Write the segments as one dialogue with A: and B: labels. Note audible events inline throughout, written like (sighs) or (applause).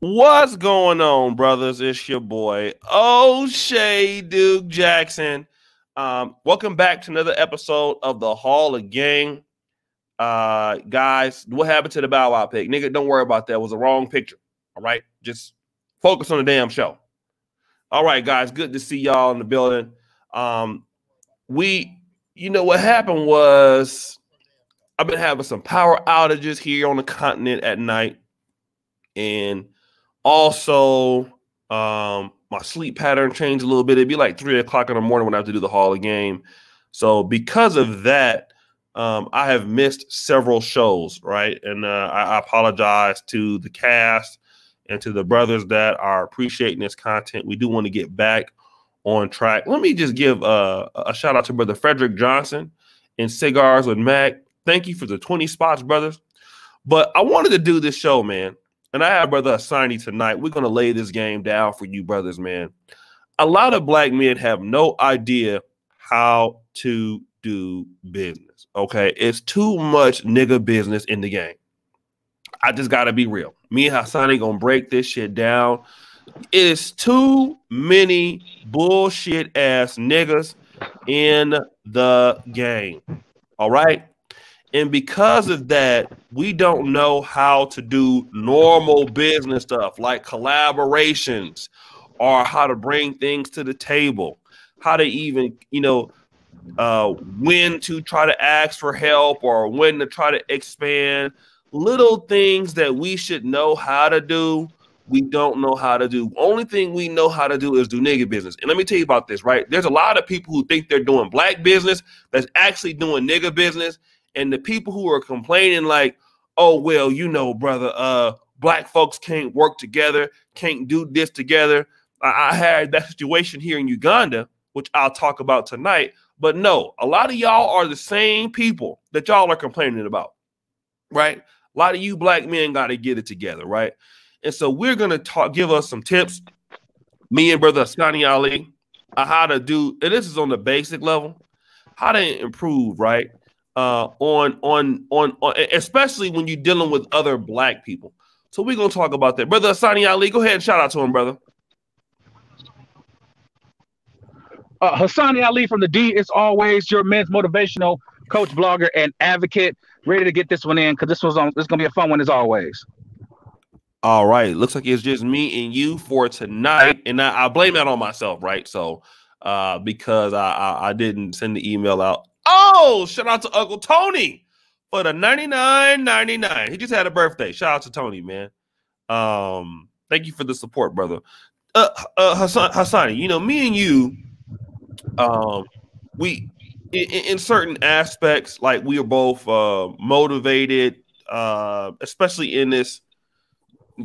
A: What's going on, brothers? It's your boy Oshay Duke Jackson. Um, welcome back to another episode of the Hall of Game. Uh, guys, what happened to the Bow Wow pick? Nigga, don't worry about that. It was a wrong picture. All right, just focus on the damn show. All right, guys, good to see y'all in the building. Um, we, you know, what happened was I've been having some power outages here on the continent at night, and also, um, my sleep pattern changed a little bit. It'd be like three o'clock in the morning when I have to do the Hall of Game. So because of that, um, I have missed several shows, right? And uh, I, apologize to the cast and to the brothers that are appreciating this content. We do want to get back on track. Let me just give uh, a shout out to Brother Frederick Johnson and Cigars with Mac. Thank you for the 20 spots, brothers. But I wanted to do this show, man. And I have brother Hassani tonight. We're gonna lay this game down for you, brothers, man. A lot of black men have no idea how to do business. Okay, it's too much nigga business in the game. I just gotta be real. Me and Hassani gonna break this shit down. It's too many bullshit ass niggas in the game. All right. And because of that, we don't know how to do normal business stuff like collaborations or how to bring things to the table, how to even, you know, uh, when to try to ask for help or when to try to expand. Little things that we should know how to do, we don't know how to do. Only thing we know how to do is do nigga business. And let me tell you about this, right? There's a lot of people who think they're doing black business that's actually doing nigga business and the people who are complaining like oh well you know brother uh black folks can't work together can't do this together. I, I had that situation here in uganda which i'll talk about tonight. But no a lot of y'all are the same people that y'all are complaining about right? A lot of you black men got to get it together right? And so we're to talk give us some tips. Me and brother Scotty Ali uh, how to do and this is on the basic level how to improve right uh, on, on on on especially when you're dealing with other black people. So we're gonna talk about that, brother Hassani Ali. Go ahead and shout out to him, brother.
B: Uh, Hassani Ali from the D is always your men's motivational coach, blogger, and advocate. Ready to get this one in because this was on. This gonna be a fun one as always.
A: All right, looks like it's just me and you for tonight, and I, I blame that on myself, right? So, uh, because I, I I didn't send the email out Oh, shout out to Uncle Tony for the 99.99. He just had a birthday. Shout out to Tony, man. Um, thank you for the support, brother. Uh, uh Hassan, Hassani, you know, me and you, um, we in, in certain aspects, like we are both uh motivated, uh, especially in this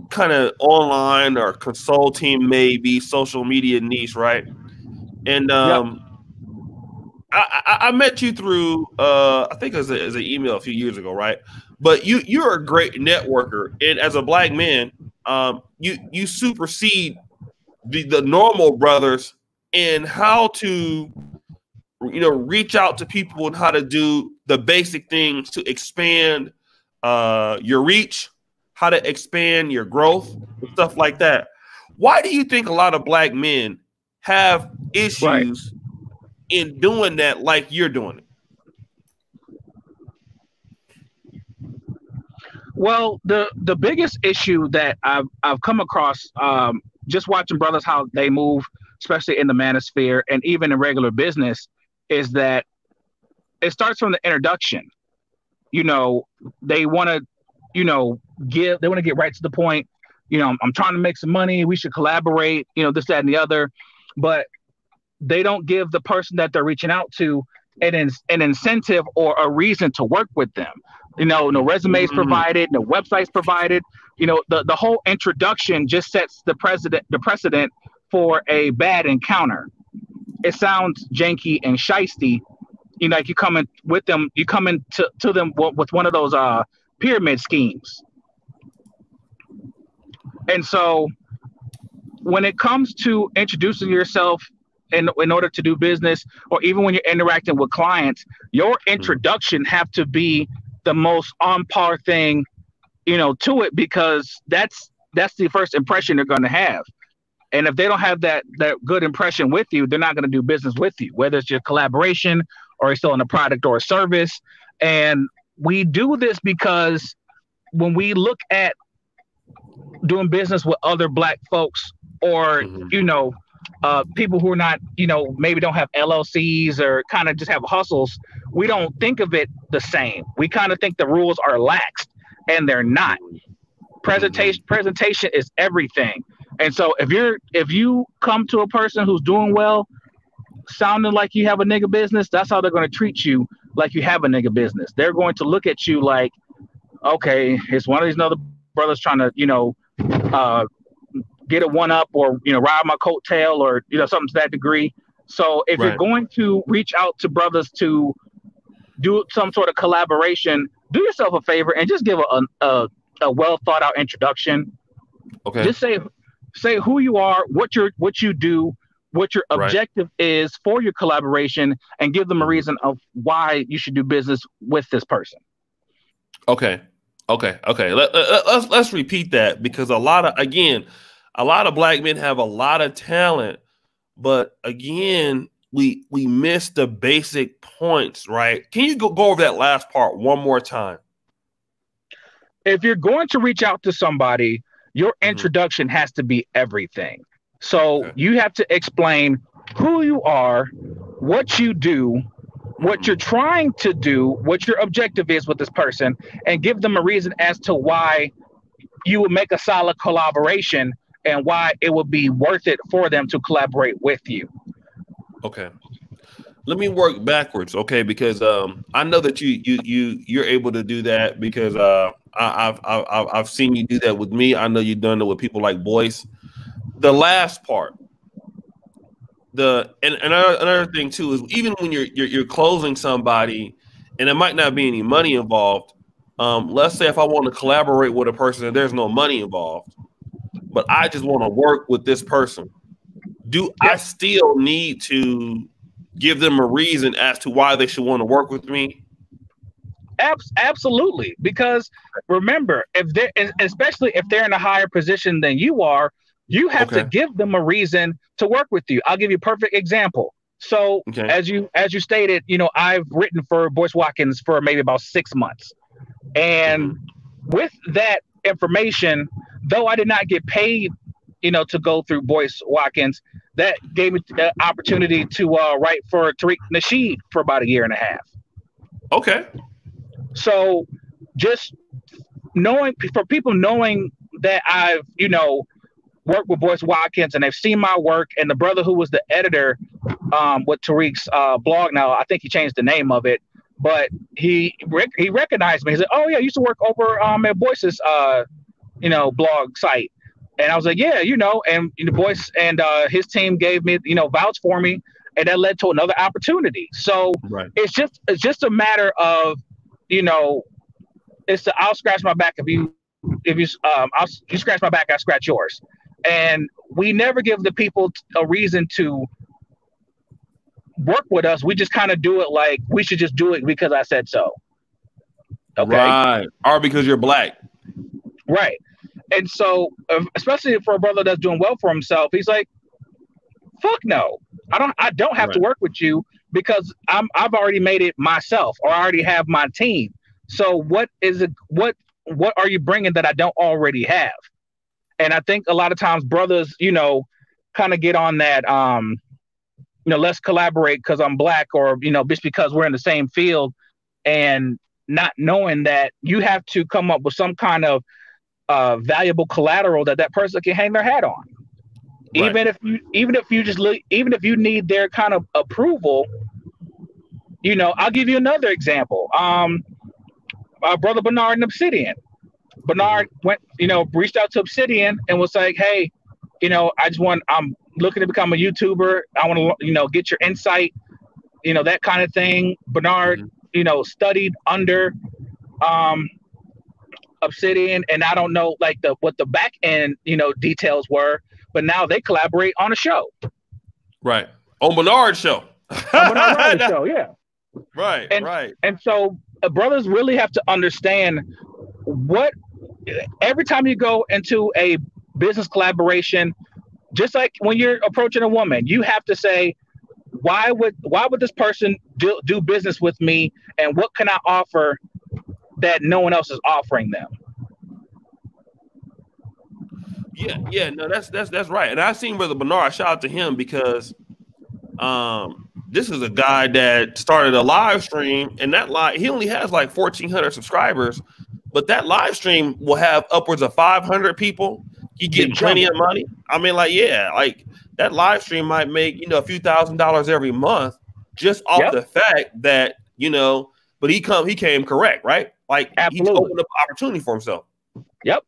A: kind of online or consulting, maybe social media niche, right? And um yep I, I, met you through uh, I think it was, a, it was, an email a few years ago, right? But you you're a great networker, and as a black man, um, you you supersede the, the normal brothers in how to you know reach out to people and how to do the basic things to expand uh, your reach, how to expand your growth, stuff like that. Why do you think a lot of black men have issues? Right in doing that like you're doing it?
B: Well, the the biggest issue that I've I've come across um, just watching brothers how they move, especially in the manosphere and even in regular business, is that it starts from the introduction. You know, they want to, you know, give they want to get right to the point. You know, I'm, I'm trying to make some money. We should collaborate. You know, this, that, and the other. But they don't give the person that they're reaching out to an, an incentive or a reason to work with them. You know, no resumes mm-hmm. provided, no websites provided. You know, the, the whole introduction just sets the precedent the precedent for a bad encounter. It sounds janky and shisty. You know, like you come in with them, you come into to them with one of those uh pyramid schemes. And so when it comes to introducing yourself in, in order to do business or even when you're interacting with clients your mm-hmm. introduction have to be the most on par thing you know to it because that's that's the first impression they're going to have. And if they don't have that that good impression with you, they're not going to do business with you, whether it's your collaboration or you're selling a product or a service. And we do this because when we look at doing business with other black folks or mm-hmm. you know uh, people who are not you know maybe don't have llcs or kind of just have hustles we don't think of it the same. We kind of think the rules are laxed and they're not. Presentation presentation is everything. And so if you're if you come to a person who's doing well sounding like you have a nigga business that's how they're going to treat you like you have a nigga business. They're going to look at you like okay it's one of these other brothers trying to you know uh, get a one up or you know ride my coattail or you know something to that degree so if right. you're going to reach out to brothers to do some sort of collaboration do yourself a favor and just give a, a, a well thought out introduction. Okay. Just say say who you are, what you what you do, what your objective right. is for your collaboration, and give them a mm-hmm. reason of why you should do business with this person.
A: Okay. Okay. Okay. Let, let, let's let's repeat that because a lot of again, a lot of black men have a lot of talent, but again, we we miss the basic points, right? Can you go, go over that last part one more time?
B: if you're going to reach out to somebody, your mm-hmm. introduction mm-hmm. has to be everything. So okay. you have to explain who you are, what you do, what you're mm-hmm. trying to do, what your objective is with this person, and give them a reason as to why you would make a solid collaboration and why it would be worth it for them to collaborate with you.
A: Okay. Let me work backwards, okay? Because um, I know that you you you you're able to do that because uh, I, have I've I've seen you do that with me. I know you've done it with people like Boyce. The last part, the and, and another, thing too is even when you're, you're you're closing somebody, and there might not be any money involved. Um, let's say if I want to collaborate with a person and there's no money involved, but I just want to work with this person. Do I still need to give them a reason as to why they should want to work with me?
B: absolutely, because remember, if they're especially if they're in a higher position than you are, you have okay. to give them a reason to work with you. I'll give you a perfect example. So okay. as you as you stated, you know, I've written for Boyce Watkins for maybe about six months, and mm-hmm. with that information, though I did not get paid, you know, to go through Boyce Watkins, that gave me the opportunity to uh, write for Tariq Nasheed for about a year and a half.
A: Okay.
B: So just knowing for people knowing that I've, you know, worked with Boyce Watkins and they've seen my work and the brother who was the editor um, with Tariq's uh, blog now, I think he changed the name of it, but he he recognized me. He said, "Oh yeah, I used to work over um, at Boyce's uh, you know blog site." And I was like, "Yeah, you know." And you know, Boyce and uh, his team gave me you know vouch for me, and that led to another opportunity. So right. it's just it's just a matter of you know, it's the I'll scratch my back if you if you um I'll you scratch my back, I scratch yours. And we never give the people a reason to work with us. We just kind of do it like we should just do it because I said so.
A: Okay. Right. Or because you're black.
B: Right. And so, especially for a brother that's doing well for himself, he's like, "Fuck no, I don't. I don't have right. to work with you because I'm I've already made it myself or I already have my team. So what is it what what are you bringing that I don't already have? And I think a lot of times brothers, you know, kind of get on that um you know, let's collaborate because I'm black or you know, just because we're in the same field and not knowing that you have to come up with some kind of uh, valuable collateral that that person can hang their hat on. Right. Even if you, even if you just look, even if you need their kind of approval, you know, I'll give you another example. Um, my brother Bernard and Obsidian. Bernard went, you know, reached out to Obsidian and was like, "Hey, you know, I just want, I'm looking to become a YouTuber. I want to, you know, get your insight, you know, that kind of thing." Bernard, mm-hmm. you know, studied under um, Obsidian, and I don't know like the what the back end, you know, details were, but now they collaborate on a show.
A: Right. On Bernard's show.
B: on Bernard's (laughs) show, yeah.
A: Right,
B: and,
A: right.
B: And so uh, brothers really have to understand what every time you go into a business collaboration, just like when you're approaching a woman, you have to say, why would why would this person do, do business with me, and what can I offer that no one else is offering them?
A: Yeah, yeah, no, that's that's that's right. And I seen Brother Bernard. Shout out to him because um this is a guy that started a live stream, and that live he only has like fourteen hundred subscribers, but that live stream will have upwards of five hundred people. He get plenty of money. I mean, like, yeah, like that live stream might make you know a few thousand dollars every month just off yep. the fact that you know. But he come he came correct, right? Like Absolutely. he opened up opportunity for himself.
B: Yep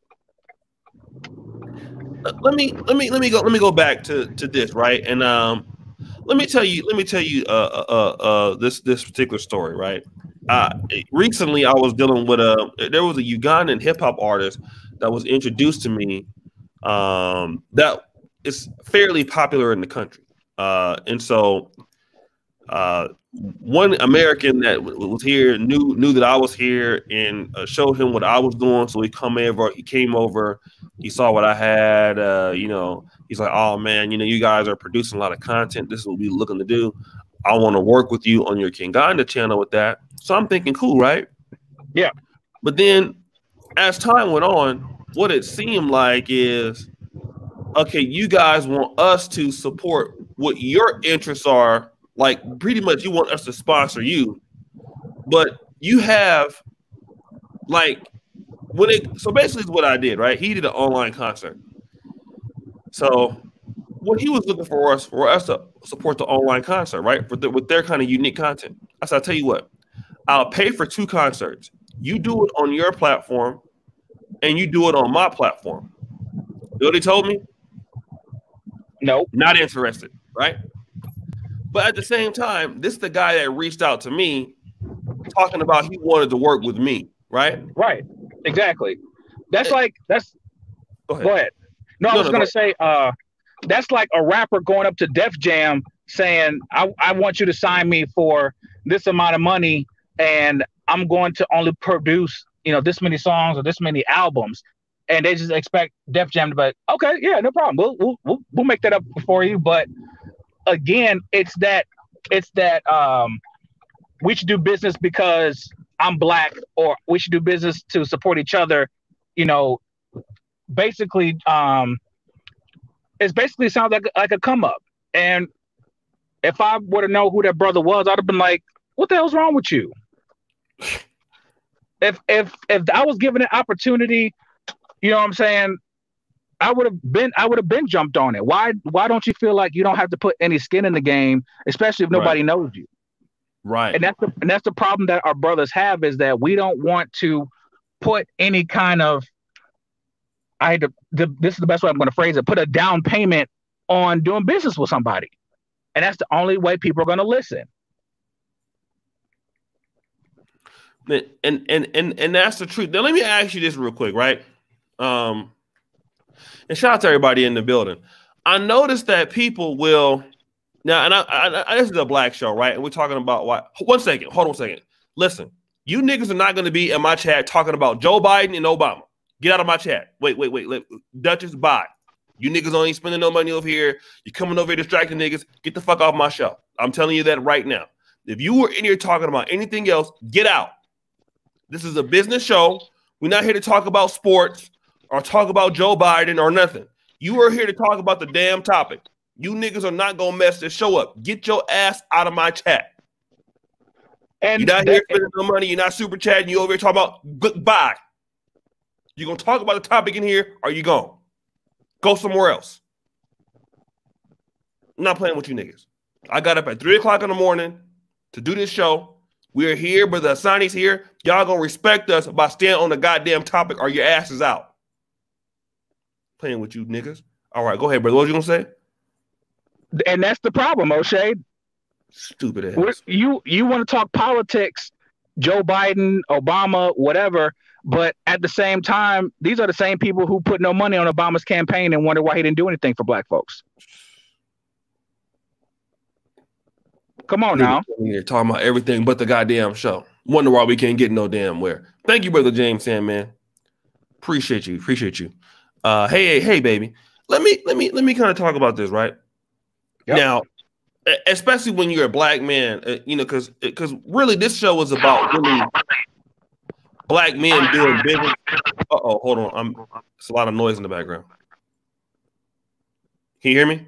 A: let me let me let me go let me go back to to this right and um let me tell you let me tell you uh uh uh this this particular story right uh recently i was dealing with a there was a ugandan hip-hop artist that was introduced to me um that is fairly popular in the country uh and so uh one American that was here knew knew that I was here and uh, showed him what I was doing. So he come over, he came over, he saw what I had. Uh, you know, he's like, "Oh man, you know, you guys are producing a lot of content. This is what we're looking to do. I want to work with you on your King Kinganda channel with that." So I'm thinking, cool, right?
B: Yeah.
A: But then, as time went on, what it seemed like is, okay, you guys want us to support what your interests are like pretty much you want us to sponsor you, but you have like when it so basically is what I did, right? He did an online concert. So what he was looking for us for us to support the online concert, right? For the, with their kind of unique content. I said, I'll tell you what, I'll pay for two concerts. You do it on your platform, and you do it on my platform. You know what he told me?
B: No,
A: not interested, right? But at the same time, this is the guy that reached out to me talking about he wanted to work with me, right?
B: Right. Exactly. That's it, like that's go ahead. Go ahead. No, no I was no, gonna go say uh that's like a rapper going up to Def Jam saying, I, I want you to sign me for this amount of money and I'm going to only produce, you know, this many songs or this many albums. And they just expect Def Jam to be like, okay, yeah, no problem. We'll, we'll, we'll, we'll make that up for you. But again, it's that it's that um, we should do business because I'm black, or we should do business to support each other. You know, basically, um, it basically sounds like like a come up. And if I would have known who that brother was, I'd have been like, "What the hell's wrong with you?" (laughs) if if if I was given an opportunity, you know what I'm saying, I would have been I would have been jumped on it. Why why don't you feel like you don't have to put any skin in the game, especially if nobody right. knows you?
A: Right.
B: And that's the and that's the problem that our brothers have is that we don't want to put any kind of I had to the, this is the best way I'm going to phrase it, put a down payment on doing business with somebody. And that's the only way people are going to listen.
A: And and and and that's the truth. Now let me ask you this real quick, right? Um and shout out to everybody in the building. I noticed that people will now, and I, I, I, this is a black show, right? And we're talking about why. One second, hold on a second. Listen, you niggas are not going to be in my chat talking about Joe Biden and Obama. Get out of my chat. Wait, wait, wait. Let, Duchess, bye. You niggas ain't spending no money over here. You coming over here distracting niggas. Get the fuck off my show. I'm telling you that right now. If you were in here talking about anything else, get out. This is a business show. We're not here to talk about sports or talk about Joe Biden or nothing. You are here to talk about the damn topic. You niggas are not gonna mess this show up. Get your ass out of my chat. And you're not here spending no money. You're not super chatting. You over here talking about goodbye. You gonna talk about the topic in here? Or you gone? Go somewhere else. I'm not playing with you niggas. I got up at three o'clock in the morning to do this show. We're here, but the Hassani's here. Y'all gonna respect us by staying on the goddamn topic, or your ass is out playing with you niggas. All right, go ahead, brother. What you gonna say?
B: And that's the problem, Oshay.
A: Stupid ass.
B: You you want to talk politics, Joe Biden, Obama, whatever, but at the same time, these are the same people who put no money on Obama's campaign and wonder why he didn't do anything for black folks. Come on now.
A: You're talking about everything but the goddamn show. Wonder why we can't get no damn where. Thank you, brother James Sandman. Appreciate you. Appreciate you. Uh, hey, hey, hey, baby. Let me let me let me kind of talk about this, right? Yep. Now, especially when you're a black man, uh, you know, because because really this show is about really black men doing business. Uh oh, hold on. I'm it's a lot of noise in the background. Can you hear me?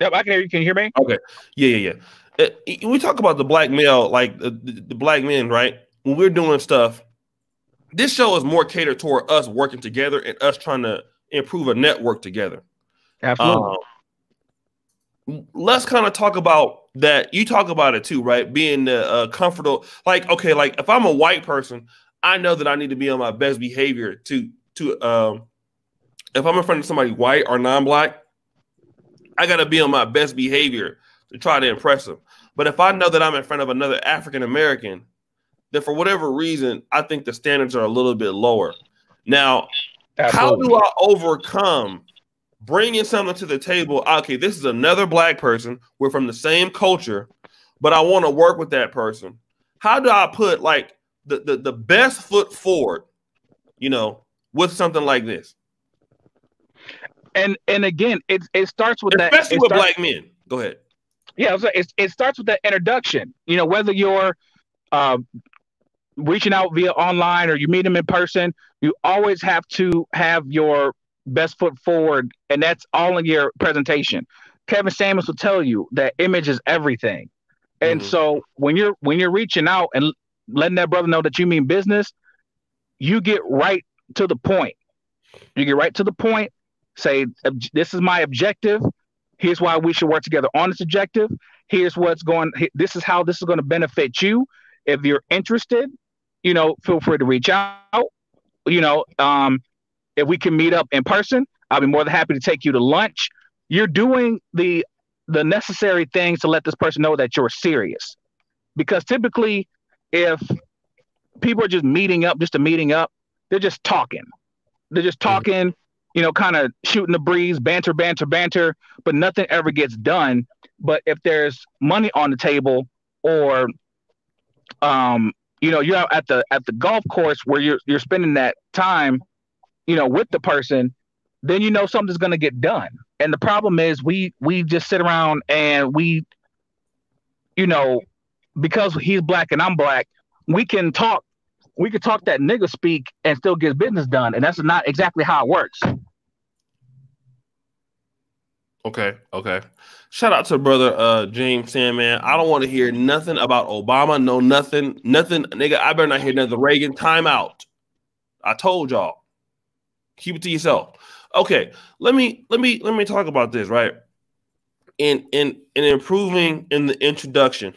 B: Yep, I can hear you. Can you hear me?
A: Okay. Yeah, yeah, yeah. Uh, we talk about the black male, like the, the, the black men, right? When we're doing stuff, this show is more catered toward us working together and us trying to improve a network together.
B: Absolutely.
A: Um, let's kind of talk about that. You talk about it too, right? Being uh, comfortable, like okay, like if I'm a white person, I know that I need to be on my best behavior to to um, if I'm in front of somebody white or non-black, I got to be on my best behavior to try to impress them. But if I know that I'm in front of another African American, then for whatever reason, I think the standards are a little bit lower. Now, Absolutely. how do I overcome bringing something to the table? Okay, this is another black person. We're from the same culture, but I want to work with that person. How do I put like the, the, the best foot forward, you know, with something like this?
B: and and again, it it starts with
A: Especially
B: that.
A: Especially with starts, black men. Go ahead.
B: Yeah, it, it starts with that introduction. You know, whether you're uh, reaching out via online or you meet them in person, you always have to have your best foot forward, and that's all in your presentation. Kevin Samuels will tell you that image is everything, and mm-hmm. so when you're when you're reaching out and letting that brother know that you mean business, you get right to the point. You get right to the point say this is my objective here's why we should work together on this objective here's what's going this is how this is going to benefit you if you're interested you know feel free to reach out you know um if we can meet up in person i'll be more than happy to take you to lunch you're doing the the necessary things to let this person know that you're serious because typically if people are just meeting up just a meeting up they're just talking they're just mm-hmm. talking you know, kind of shooting the breeze, banter, banter, banter, but nothing ever gets done. But if there's money on the table, or um, you know, you're at the at the golf course where you're you're spending that time, you know, with the person, then you know something's gonna get done. And the problem is we we just sit around and we, you know, because he's black and I'm black, we can talk we could talk that nigga speak and still get business done. And that's not exactly how it works.
A: Okay, okay. Shout out to brother uh James Sandman. I don't want to hear nothing about Obama. No, nothing, nothing, nigga. I better not hear nothing. Reagan, time out. I told y'all. Keep it to yourself. Okay, let me let me let me talk about this, right? In in in improving in the introduction.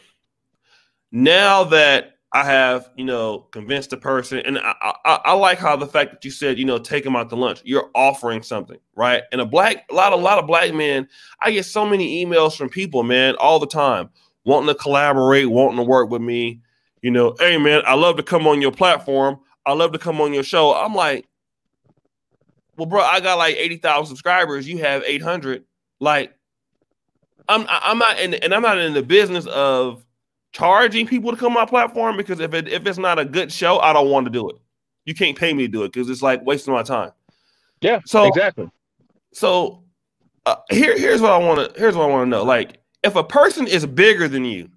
A: Now that I have, you know, convinced a person, and I, I, I, like how the fact that you said, you know, take them out to lunch. You're offering something, right? And a black, a lot, a lot of black men. I get so many emails from people, man, all the time, wanting to collaborate, wanting to work with me. You know, hey, man, I love to come on your platform. I love to come on your show. I'm like, well, bro, I got like eighty thousand subscribers. You have eight hundred. Like, I'm, I'm not in, and I'm not in the business of charging people to come on my platform because if it if it's not a good show, I don't want to do it. You can't pay me to do it because it's like wasting my time.
B: Yeah. So exactly.
A: So uh, here here's what I want to here's what I want to know. Like if a person is bigger than you,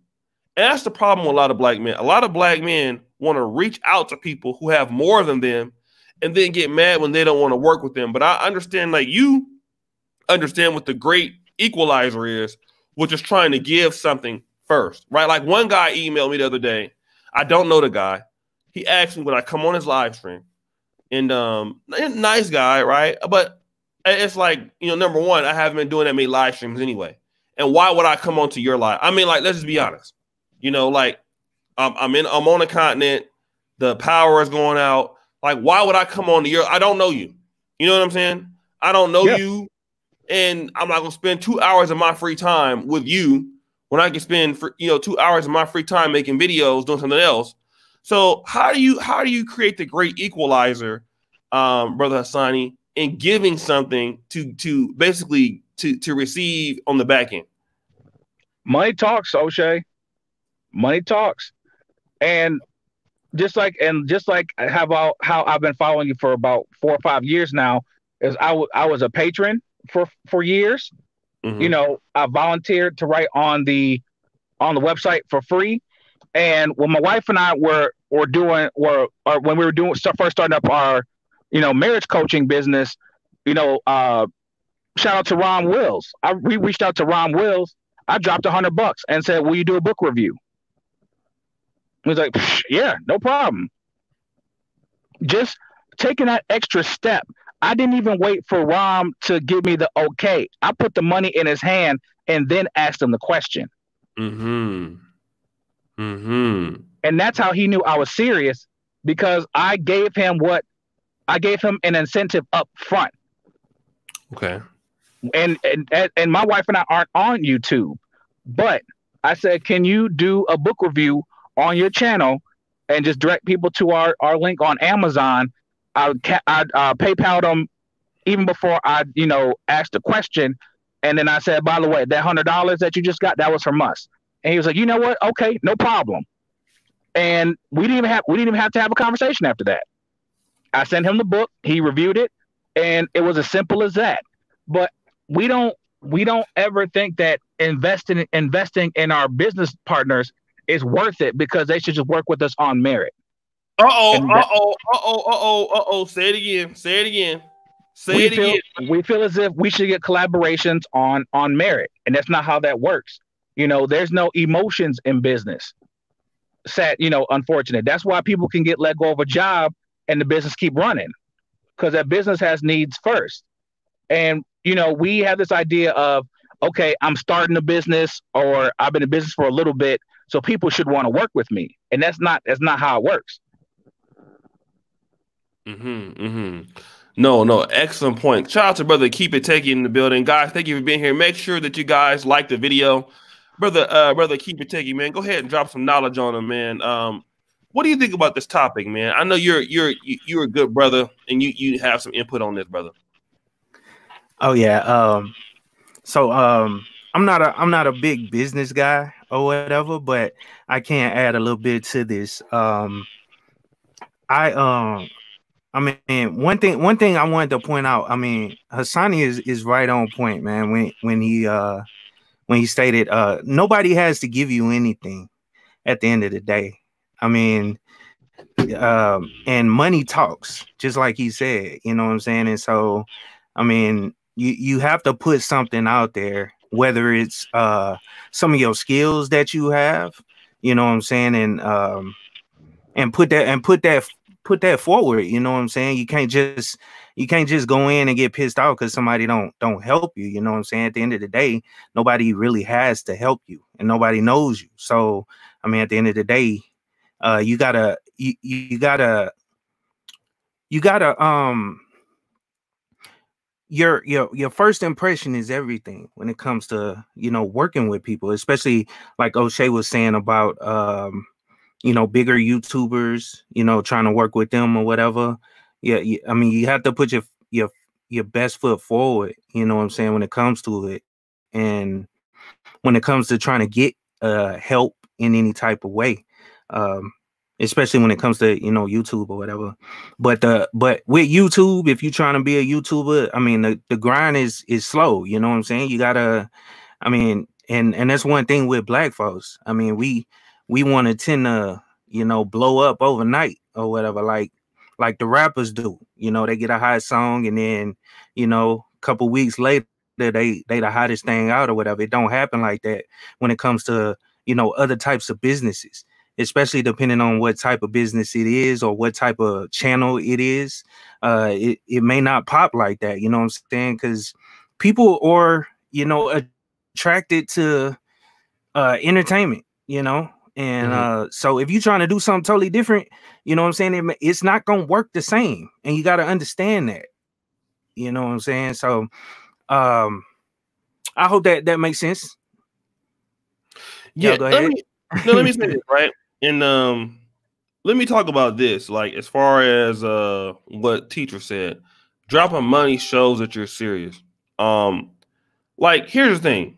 A: and that's the problem with a lot of black men. A lot of black men want to reach out to people who have more than them and then get mad when they don't want to work with them. But I understand like you understand what the great equalizer is, which is trying to give something first, right? Like one guy emailed me the other day. I don't know the guy. He asked me when I come on his live stream, and um, nice guy, right? But it's like you know, number one, I haven't been doing that many live streams anyway, and why would I come onto your live? I mean, like, let's just be honest. You know, like um, I'm in, I'm on a continent. The power is going out. Like, why would I come on to your? I don't know you. You know what I'm saying? I don't know yeah. you, and I'm not gonna spend two hours of my free time with you when I can spend for you know two hours of my free time making videos doing something else. So how do you how do you create the great equalizer, um, brother Hassani, in giving something to to basically to to receive on the back end?
B: Money talks, Oshay. Money talks, and just like and just like how about how I've been following you for about four or five years now, is I, w- I was a patron for for years. Mm-hmm. You know, I volunteered to write on the on the website for free. And when my wife and I were were doing were or when we were doing first starting up our, you know, marriage coaching business, you know, uh, shout out to Ron Wills. I we reached out to Ron Wills. I dropped a hundred bucks and said, "Will you do a book review?" He was like, "Yeah, no problem." Just taking that extra step. I didn't even wait for Ron to give me the okay. I put the money in his hand and then asked him the question.
A: Hmm. Hmm.
B: And that's how he knew I was serious because I gave him what I gave him an incentive up front.
A: Okay.
B: And and and my wife and I aren't on YouTube, but I said, can you do a book review on your channel and just direct people to our our link on Amazon? I I uh, PayPal them even before I you know asked the question and then I said, by the way, that hundred dollars that you just got, that was from us. And he was like, you know what? Okay, no problem. And we didn't even have we didn't even have to have a conversation after that. I sent him the book, he reviewed it, and it was as simple as that. But we don't we don't ever think that investing investing in our business partners is worth it because they should just work with us on merit.
A: Uh oh, uh oh, uh oh, uh oh, uh oh. Say it again. Say it again. Say
B: we
A: it
B: feel,
A: again.
B: We feel as if we should get collaborations on on merit, and that's not how that works. You know, there's no emotions in business. Sad, you know, unfortunate. That's why people can get let go of a job and the business keep running because that business has needs first. And you know, we have this idea of okay, I'm starting a business or I've been in business for a little bit, so people should want to work with me, and that's not that's not how it works.
A: Hmm. Mm-hmm. No, no, excellent point. Shout out to brother Keep It Taking in the building, guys. Thank you for being here. Make sure that you guys like the video, brother. Uh, brother Keep It Taking, man. Go ahead and drop some knowledge on them, man. Um, what do you think about this topic, man? I know you're you're you're a good brother, and you you have some input on this, brother.
C: Oh yeah. Um, so um, I'm not a I'm not a big business guy or whatever, but I can add a little bit to this. Um, I um I mean, one thing one thing I wanted to point out, I mean, Hassani is is right on point, man. When when he uh when he stated uh nobody has to give you anything at the end of the day. I mean, um and money talks, just like he said, you know what I'm saying? And so I mean, you you have to put something out there, whether it's uh some of your skills that you have, you know what I'm saying, and um and put that and put that put that forward. You know what I'm saying? You can't just you can't just go in and get pissed off because somebody don't don't help you. You know what I'm saying? At the end of the day, nobody really has to help you, and nobody knows you. So I mean, at the end of the day, uh, you gotta you, you gotta you gotta um your your your first impression is everything when it comes to you know working with people especially like Oshay was saying about um you know, bigger YouTubers, you know, trying to work with them or whatever. Yeah, I mean, you have to put your your your best foot forward. You know what I'm saying when it comes to it, and when it comes to trying to get uh help in any type of way, um, especially when it comes to you know YouTube or whatever. But but with YouTube, if you're trying to be a YouTuber, I mean, the the grind is is slow. You know what I'm saying? You gotta, I mean, and and that's one thing with black folks. I mean, we we want to tend to you know blow up overnight or whatever like like the rappers do you know they get a hot song and then you know a couple weeks later they they the hottest thing out or whatever. It don't happen like that when it comes to you know other types of businesses especially depending on what type of business it is or what type of channel it is. Uh it, it may not pop like that you know what i'm saying? Because people are you know attracted to uh entertainment you know and mm-hmm. uh, so if you're trying to do something totally different, you know what I'm saying? It, it's not gonna work the same. And you gotta understand that. You know what I'm saying? So um I hope that that makes sense.
A: Yeah, go ahead. Let me, no, let me say this, (laughs) right? And um let me talk about this. Like as far as uh what teacher said, dropping money shows that you're serious. Um like here's the thing.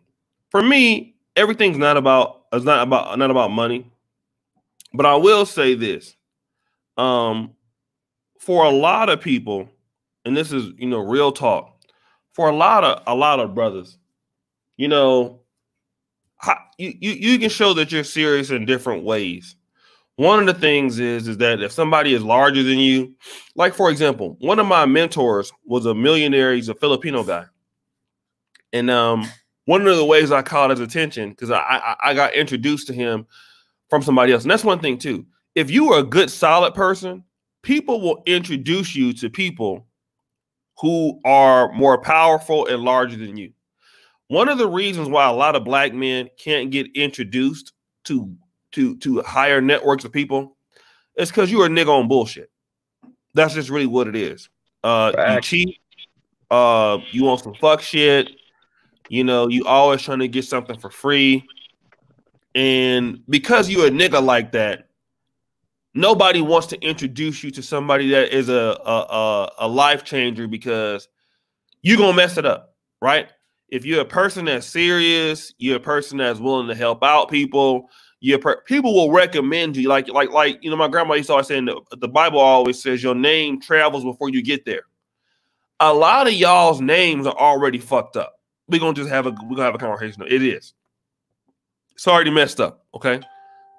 A: For me, everything's not about it's not about not about money. But I will say this. um, for a lot of people, and this is you know real talk, for a lot of a lot of brothers, you know, you, you you can show that you're serious in different ways. One of the things is is that if somebody is larger than you, like for example, one of my mentors was a millionaire. He's a Filipino guy, and um, one of the ways I caught his attention because I, I I got introduced to him from somebody else, and that's one thing too. If you are a good, solid person, people will introduce you to people who are more powerful and larger than you. One of the reasons why a lot of black men can't get introduced to to to higher networks of people is because you're a nigga on bullshit. That's just really what it is. Uh, you cheat. Uh, you want some fuck shit. You know, you always trying to get something for free. And because you're a nigga like that, nobody wants to introduce you to somebody that is a a, a, a life changer because you're gonna mess it up, right? if you're a person that's serious, you're a person that's willing to help out people. you per- people will recommend you. Like, like, like you know, my grandma used to always say, the, the Bible always says your name travels before you get there. A lot of y'all's names are already fucked up. We're gonna just have a we're gonna have a conversation. It is. It's already messed up, okay?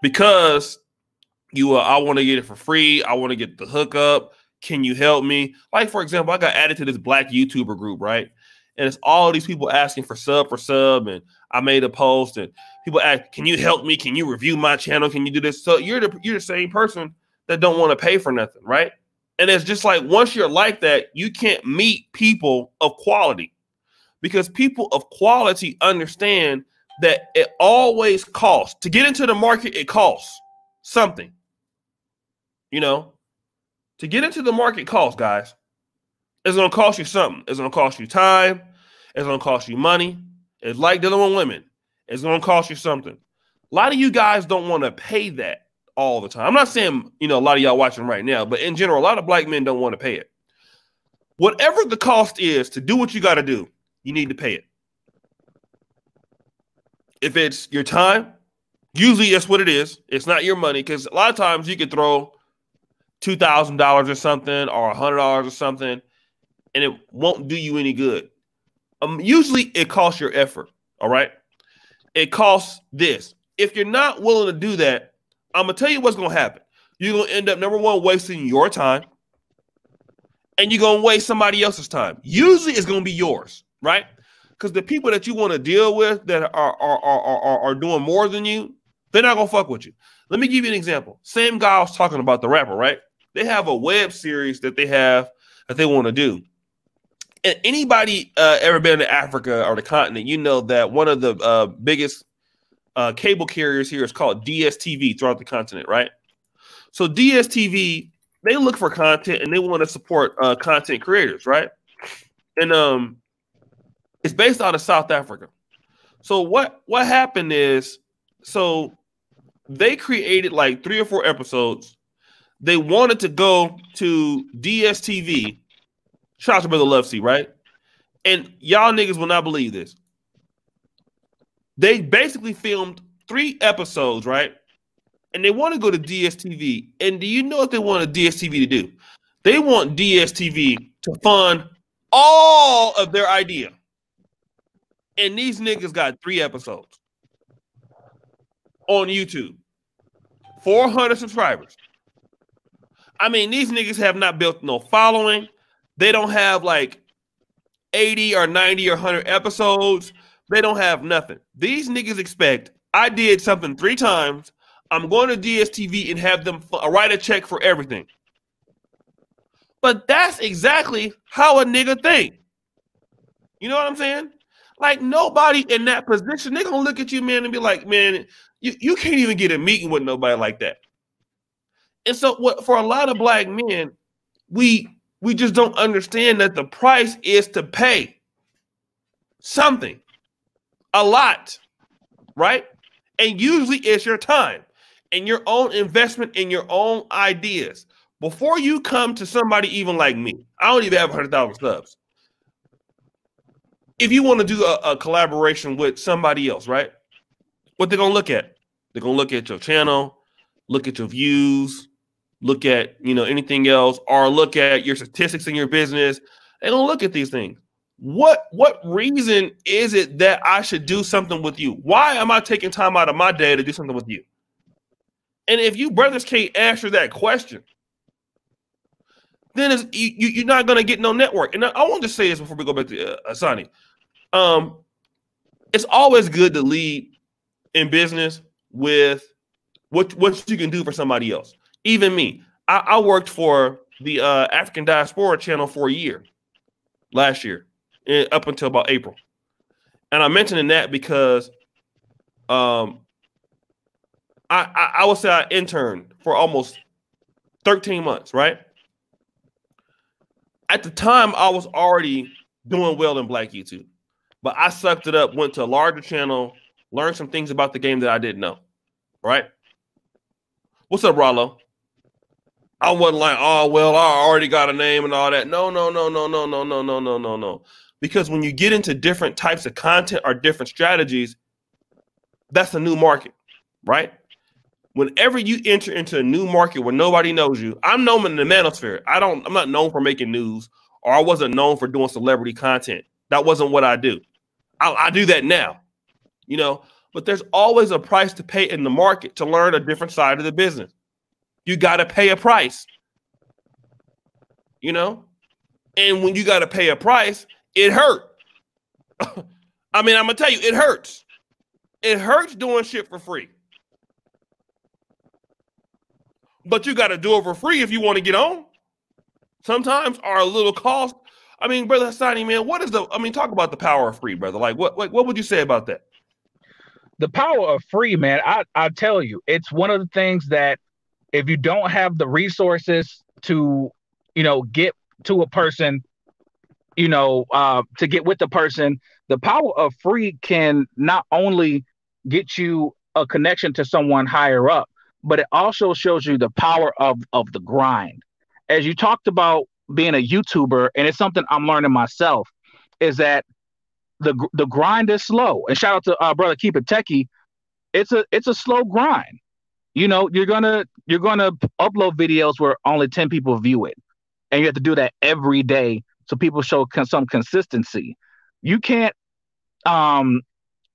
A: Because you uh, I want to get it for free. I want to get the hookup. Can you help me? Like, for example, I got added to this black YouTuber group, right? and it's all these people asking for sub for sub. And I made a post, and people ask, "Can you help me? Can you review my channel? Can you do this?" So you're the you're the same person that don't want to pay for nothing, right? And it's just like once you're like that, you can't meet people of quality because people of quality understand that it always costs to get into the market. It costs something, you know. To get into the market costs, guys. It's gonna cost you something. It's gonna cost you time. It's gonna cost you money. It's like dealing with women. It's gonna cost you something. A lot of you guys don't want to pay that all the time. I'm not saying you know a lot of y'all watching right now, but in general, a lot of black men don't want to pay it. Whatever the cost is to do what you got to do, you need to pay it. If it's your time, usually that's what it is. It's not your money because a lot of times you could throw two thousand dollars or something or a hundred dollars or something and it won't do you any good. Um, usually it costs your effort. All right. It costs this. If you're not willing to do that, I'm gonna tell you what's gonna happen. You're gonna end up number one wasting your time, and you're gonna waste somebody else's time. Usually it's gonna be yours, right? Because the people that you want to deal with that are are, are are are doing more than you, they're not gonna fuck with you. Let me give you an example. Same guy I was talking about the rapper, right? They have a web series that they have that they want to do And anybody uh, ever been to Africa or the continent, you know that one of the uh, biggest uh, cable carriers here is called DSTV throughout the continent, right? So DSTV, they look for content and they want to support uh, content creators, right? And um, it's based out of South Africa. So what what happened is, so they created like three or four episodes. They wanted to go to DSTV Shout out to Brother Love C, right? And y'all niggas will not believe this. They basically filmed three episodes, right? And they want to go to DSTV. And do you know what they want DSTV to do? They want DSTV to fund all of their idea. And these niggas got three episodes on YouTube, 400 subscribers. I mean, these niggas have not built no following. They don't have like 80 or 90 or 100 episodes. They don't have nothing. These niggas expect I did something three times. I'm going to DSTV and have them f- uh, write a check for everything. But that's exactly how a nigga think. You know what I'm saying? Like nobody in that position, they're gonna look at you, man, and be like, man, you, you can't even get a meeting with nobody like that. And so what for a lot of black men, we we just don't understand that the price is to pay something, a lot, right? And usually it's your time and your own investment in your own ideas. Before you come to somebody even like me, I don't even have 100,000 subs. If you want to do a, a collaboration with somebody else, right? What they're to look at? They're to look at your channel, look at your views, look at you know anything else, or look at your statistics in your business. They don't look at these things. What what reason is it that I should do something with you? Why am I taking time out of my day to do something with you? And if you brothers can't answer that question, then you, you're not going to get no network. And I, I want to say this before we go back to uh, Hassani. Um, it's always good to lead in business with what what you can do for somebody else. Even me, I, I worked for the uh, African Diaspora Channel for a year last year, up until about April. And I'm mentioning that because um, I, I, I would say I interned for almost 13 months, right? At the time, I was already doing well in Black YouTube, but I sucked it up, went to a larger channel, learned some things about the game that I didn't know, right? What's up, Rollo? I wasn't like, oh well, I already got a name and all that. No, no, no, no, no, no, no, no, no, no, no. Because when you get into different types of content or different strategies, that's a new market, right? Whenever you enter into a new market where nobody knows you, I'm known in the manosphere. I don't, I'm not known for making news, or I wasn't known for doing celebrity content. That wasn't what I do. I, I do that now, you know. But there's always a price to pay in the market to learn a different side of the business. You got to pay a price, you know. And when you got to pay a price, it hurt. (laughs) I mean, I'm gonna tell you, it hurts. It hurts doing shit for free. But you got to do it for free if you want to get on. Sometimes a little cost. I mean, brother Hassani, man, what is the? I mean, talk about the power of free, brother. Like, what, what, what would you say about that?
B: the power of free, man, I, I tell you, it's one of the things that if you don't have the resources to, you know, get to a person, you know, uh, to get with the person, the power of free can not only get you a connection to someone higher up, but it also shows you the power of of the grind. As you talked about being a YouTuber, and it's something I'm learning myself, is that the the grind is slow. And shout out to our brother Keep It Techie. It's a it's a slow grind. You know, you're gonna you're gonna upload videos where only 10 people view it. And you have to do that every day so people show con- some consistency. You can't um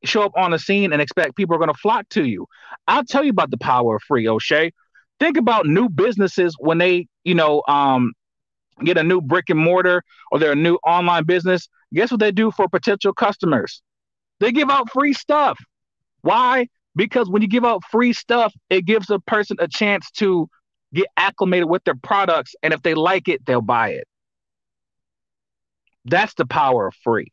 B: show up on the scene and expect people are to flock to you. I'll tell you about the power of free Oshay. Think about new businesses when they, you know, um, get a new brick and mortar or they're a new online business Guess what they do for potential customers? They give out free stuff. Why? Because when you give out free stuff, it gives a person a chance to get acclimated with their products. And if they like it, they'll buy it. That's the power of free.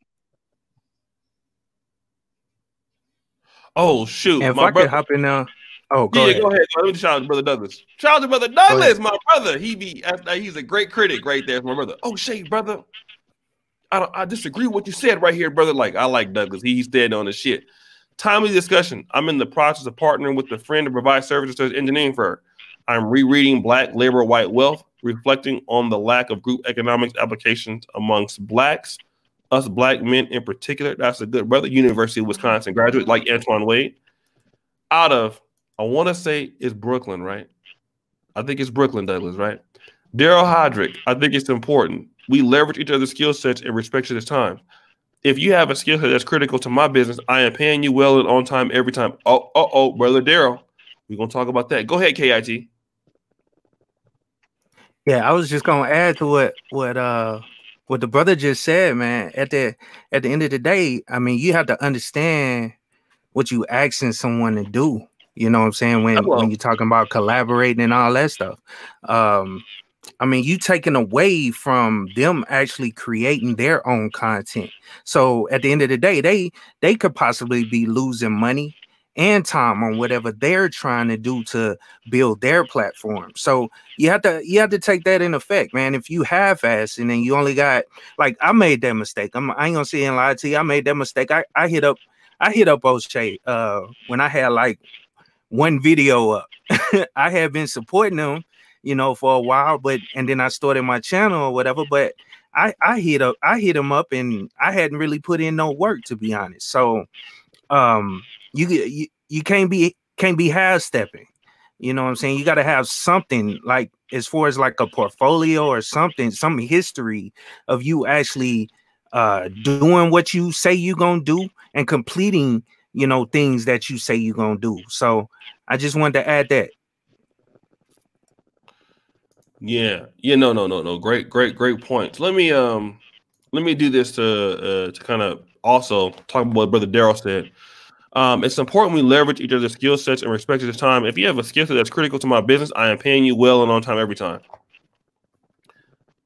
A: Oh shoot!
C: And if I brother- could hop in now. Oh, go yeah, ahead.
A: go ahead. Let me to brother Douglas. To brother Douglas, my brother. He be he's a great critic right there, my brother. Oh, Shay, brother. I don't, I disagree with what you said right here, brother. Like I like Douglas. He's dead on the shit. Timely discussion. I'm in the process of partnering with a friend to provide services to his engineering firm. I'm rereading Black Labor, White Wealth, reflecting on the lack of group economics applications amongst blacks, us black men in particular. That's a good brother. University of Wisconsin graduate, like Antoine Wade. Out of, I want to say it's Brooklyn, right? I think it's Brooklyn, Douglas, right? Daryl Hodrick. I think it's important we leverage each other's skill sets and respect each other's time. If you have a skill set that's critical to my business, I am paying you well and on time every time. Oh, oh, oh, brother Daryl, we're gonna talk about that. Go ahead, KIT.
C: Yeah, I was just gonna add to what what uh what the brother just said, man. At the at the end of the day, I mean, you have to understand what you asking someone to do. You know what I'm saying? When when you're talking about collaborating and all that stuff. Um, I mean, you taking away from them actually creating their own content. So at the end of the day, they they could possibly be losing money and time on whatever they're trying to do to build their platform. So you have to you have to take that in effect, man. If you have ass and then you only got like I made that mistake. I'm I ain't gonna say and lie to you. I made that mistake. I, I hit up I hit up Oshay uh when I had like one video up. (laughs) I have been supporting them you know, for a while, but and then I started my channel or whatever. But I I hit up I hit him up and I hadn't really put in no work to be honest. So um you you, you can't be can't be half stepping. You know what I'm saying? You got to have something like as far as like a portfolio or something, some history of you actually uh doing what you say you're gonna do and completing, you know, things that you say you're gonna do. So I just wanted to add that.
A: Yeah, yeah, no, no, no, no. Great, great, great points. Let me um let me do this to uh to kind of also talk about what Brother Daryl said. Um, it's important we leverage each other's skill sets and respect each time. If you have a skill set that's critical to my business, I am paying you well and on time every time.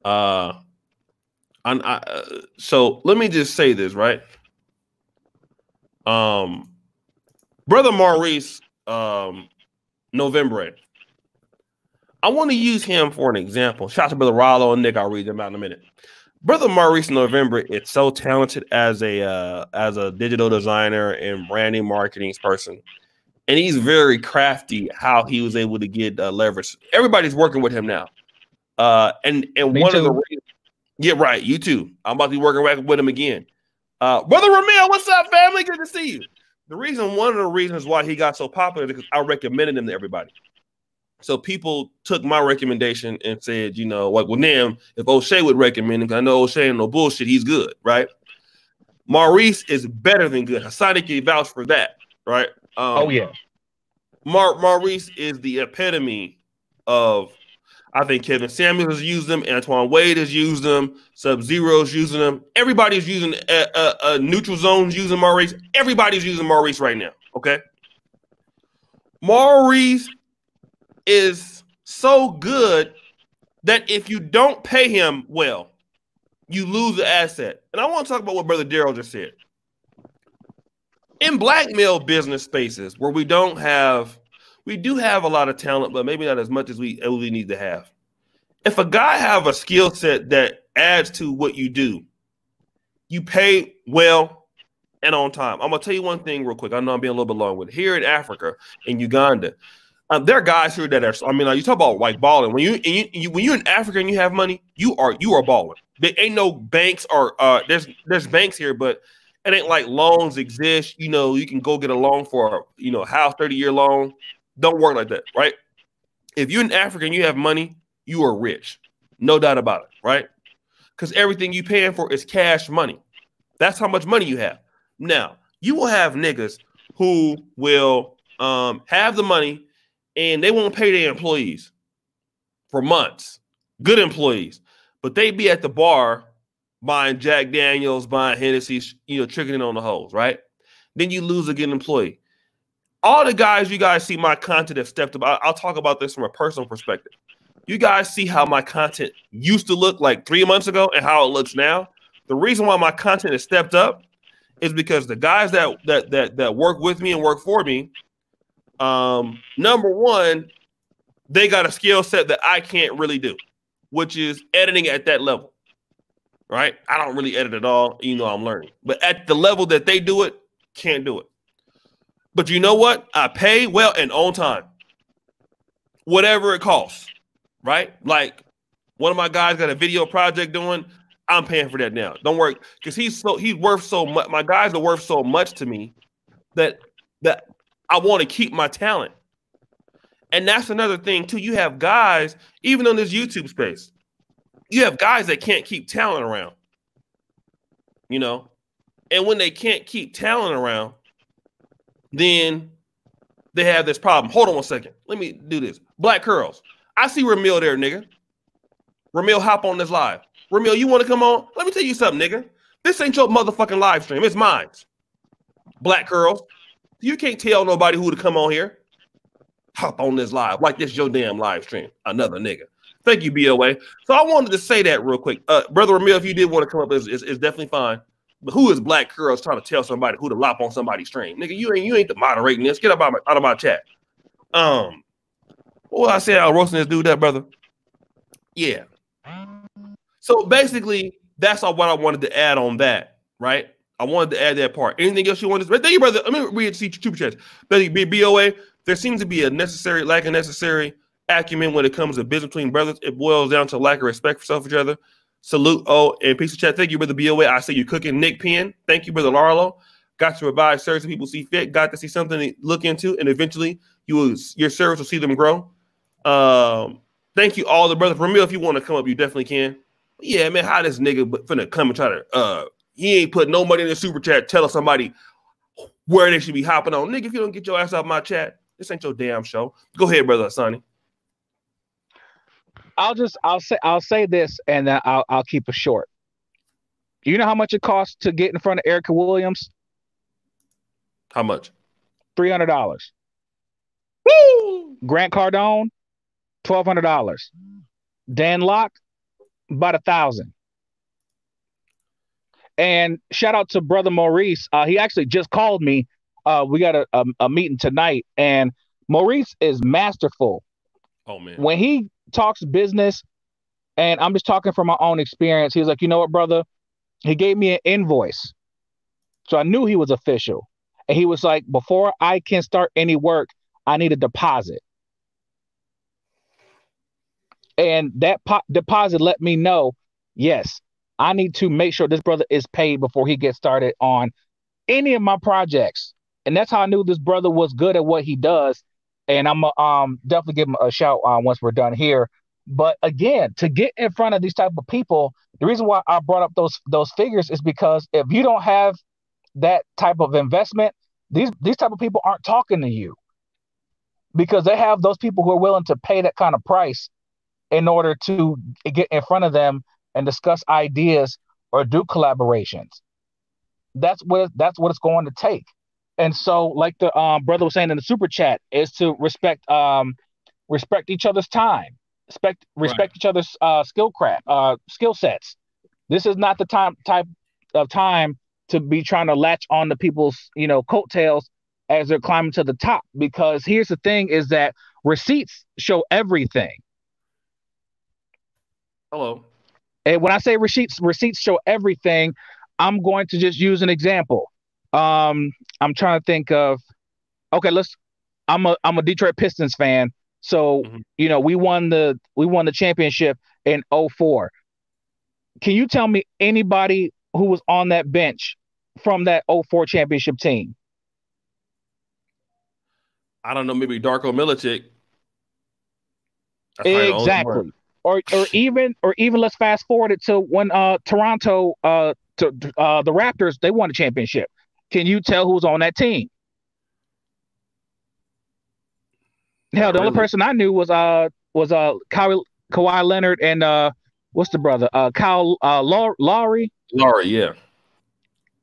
A: Uh, I, uh, so let me just say this, right? Um, brother Maurice, um, November. I want to use him for an example. Shout out to brother Rollo and Nick. I'll read them out in a minute. Brother Maurice November is so talented as a uh, as a digital designer and branding marketing person, and he's very crafty how he was able to get uh, leverage. Everybody's working with him now, uh, and and Me one too. of the reasons, yeah, right, you too. I'm about to be working with him again. Uh, Brother Ramil, what's up, family? Good to see you. The reason, one of the reasons why he got so popular is because I recommended him to everybody. So people took my recommendation and said, you know, like, well, damn, if Oshay would recommend him, I know Oshay ain't no bullshit, he's good, right? Maurice is better than good. Hassani can vouch for that, right?
B: Um, oh yeah.
A: Mar- Maurice is the epitome of. I think Kevin Samuels has used them. Antoine Wade has used them. Sub Zero's using them. Everybody's using a, a, a neutral zones using Maurice. Everybody's using Maurice right now. Okay. Maurice is so good that if you don't pay him well, you lose the asset. And I want to talk about what Brother Daryl just said. In blackmail business spaces where we don't have, we do have a lot of talent, but maybe not as much as we, we need to have. If a guy have a skill set that adds to what you do, you pay well and on time. I'm gonna tell you one thing real quick. I know I'm being a little bit long with it. Here in Africa, in Uganda, um, there are guys here that are. I mean, like, you talk about like balling. When you, you, you, when you're in Africa and you have money, you are you are balling. There ain't no banks or uh, there's there's banks here, but it ain't like loans exist. You know, you can go get a loan for you know house, thirty year loan. Don't work like that, right? If you're an African, you have money, you are rich, no doubt about it, right? Because everything you paying for is cash money. That's how much money you have. Now you will have niggas who will um, have the money and they won't pay their employees for months. Good employees, but they be at the bar buying Jack Daniels, buying Hennessy, you know, tricking it on the hoes, right? Then you lose a good employee. All the guys you guys see my content have stepped up. I'll talk about this from a personal perspective. You guys see how my content used to look like three months ago and how it looks now. The reason why my content has stepped up is because the guys that that that that work with me and work for me um, number one, they got a skill set that I can't really do, which is editing at that level. Right? I don't really edit at all, you know I'm learning. But at the level that they do it, can't do it. But you know what? I pay well and on time. Whatever it costs. Right? Like one of my guys got a video project doing. I'm paying for that now. Don't worry, because he's so he's worth so much. My guys are worth so much to me that that I want to keep my talent. And that's another thing too. You have guys, even on this YouTube space, you have guys that can't keep talent around. You know, and when they can't keep talent around, then they have this problem. Hold on one second. Let me do this. Black curls. I see Ramil there, nigga. Ramil, hop on this live. Ramil, you want to come on? Let me tell you something, nigga. This ain't your motherfucking live stream. It's mine. Black curls. You can't tell nobody who to come on here. Hop on this live like this your damn live stream. Another nigga. Thank you, BOA. So I wanted to say that real quick. Uh, Brother Ramil, if you did want to come up, it's, it's, it's, definitely fine. But who is Black Curls trying to tell somebody who to lop on somebody's stream? Nigga, you ain't you ain't the moderating this. Get out of my, out of my chat. Um, what I said, I was roasting this dude that brother. Yeah. So basically, that's all what I wanted to add on that, right? I wanted to add that part. Anything else you want to say? Thank you, brother. Let me read see super chats. BOA. There seems to be a necessary lack of necessary acumen when it comes to business between brothers. It boils down to lack of respect for self each other. Salute. Oh, and piece of chat. Thank you, brother BOA. I see you cooking Nick Penn. Thank you, brother Larlo. Got to provide service people see fit. Got to see something to look into, and eventually you will your service will see them grow. Um, Thank you, all the brothers. For me, if you want to come up, you definitely can. Yeah, man, how this nigga finna come and try to uh he ain't put no money in the super chat telling somebody where they should be hopping on. Nigga, if you don't get your ass out my chat, this ain't your damn show. Go ahead, brother Sonny.
B: I'll just I'll say I'll say this and then I'll I'll keep it short. You know how much it costs to get in front of Erica Williams?
A: How much?
B: Three hundred dollars.
A: Woo!
B: Grant Cardone, twelve hundred dollars. Dan Lok, about a thousand. And shout out to brother Maurice. Uh, he actually just called me. Uh, we got a, a, a meeting tonight, and Maurice is masterful.
A: Oh man.
B: When he talks business, and I'm just talking from my own experience, he was like, you know what, brother? He gave me an invoice. So I knew he was official. And he was like, before I can start any work, I need a deposit. And that po- deposit let me know, yes, I need to make sure this brother is paid before he gets started on any of my projects. And that's how I knew this brother was good at what he does. And I'm um definitely give him a shout uh, once we're done here. But again, to get in front of these type of people, the reason why I brought up those those figures is because if you don't have that type of investment, these these type of people aren't talking to you because they have those people who are willing to pay that kind of price in order to get in front of them and discuss ideas or do collaborations. That's what that's what it's going to take. And so, like the um, brother was saying in the super chat, is to respect um, respect each other's time, respect respect right. each other's uh, skill craft, uh, skill sets. This is not the time type of time to be trying to latch on to people's you know coattails as they're climbing to the top. Because here's the thing: is that receipts show everything.
A: Hello.
B: And when I say receipts, receipts show everything. I'm going to just use an example. Um, I'm trying to think of. Okay, let's. I'm a I'm a Detroit Pistons fan, so mm-hmm. you know we won the we won the championship in 04. Can you tell me anybody who was on that bench from that 04 championship team?
A: I don't know, maybe Darko Milicic.
B: exactly or or (laughs) even or even let's fast forward it to when uh Toronto uh to uh the Raptors they won the championship. Can you tell who's on that team? Hell, the really? only person I knew was uh was uh Kawhi, Kawhi Leonard and uh what's the brother uh Kyle uh Lowry.
A: Lowry, yeah.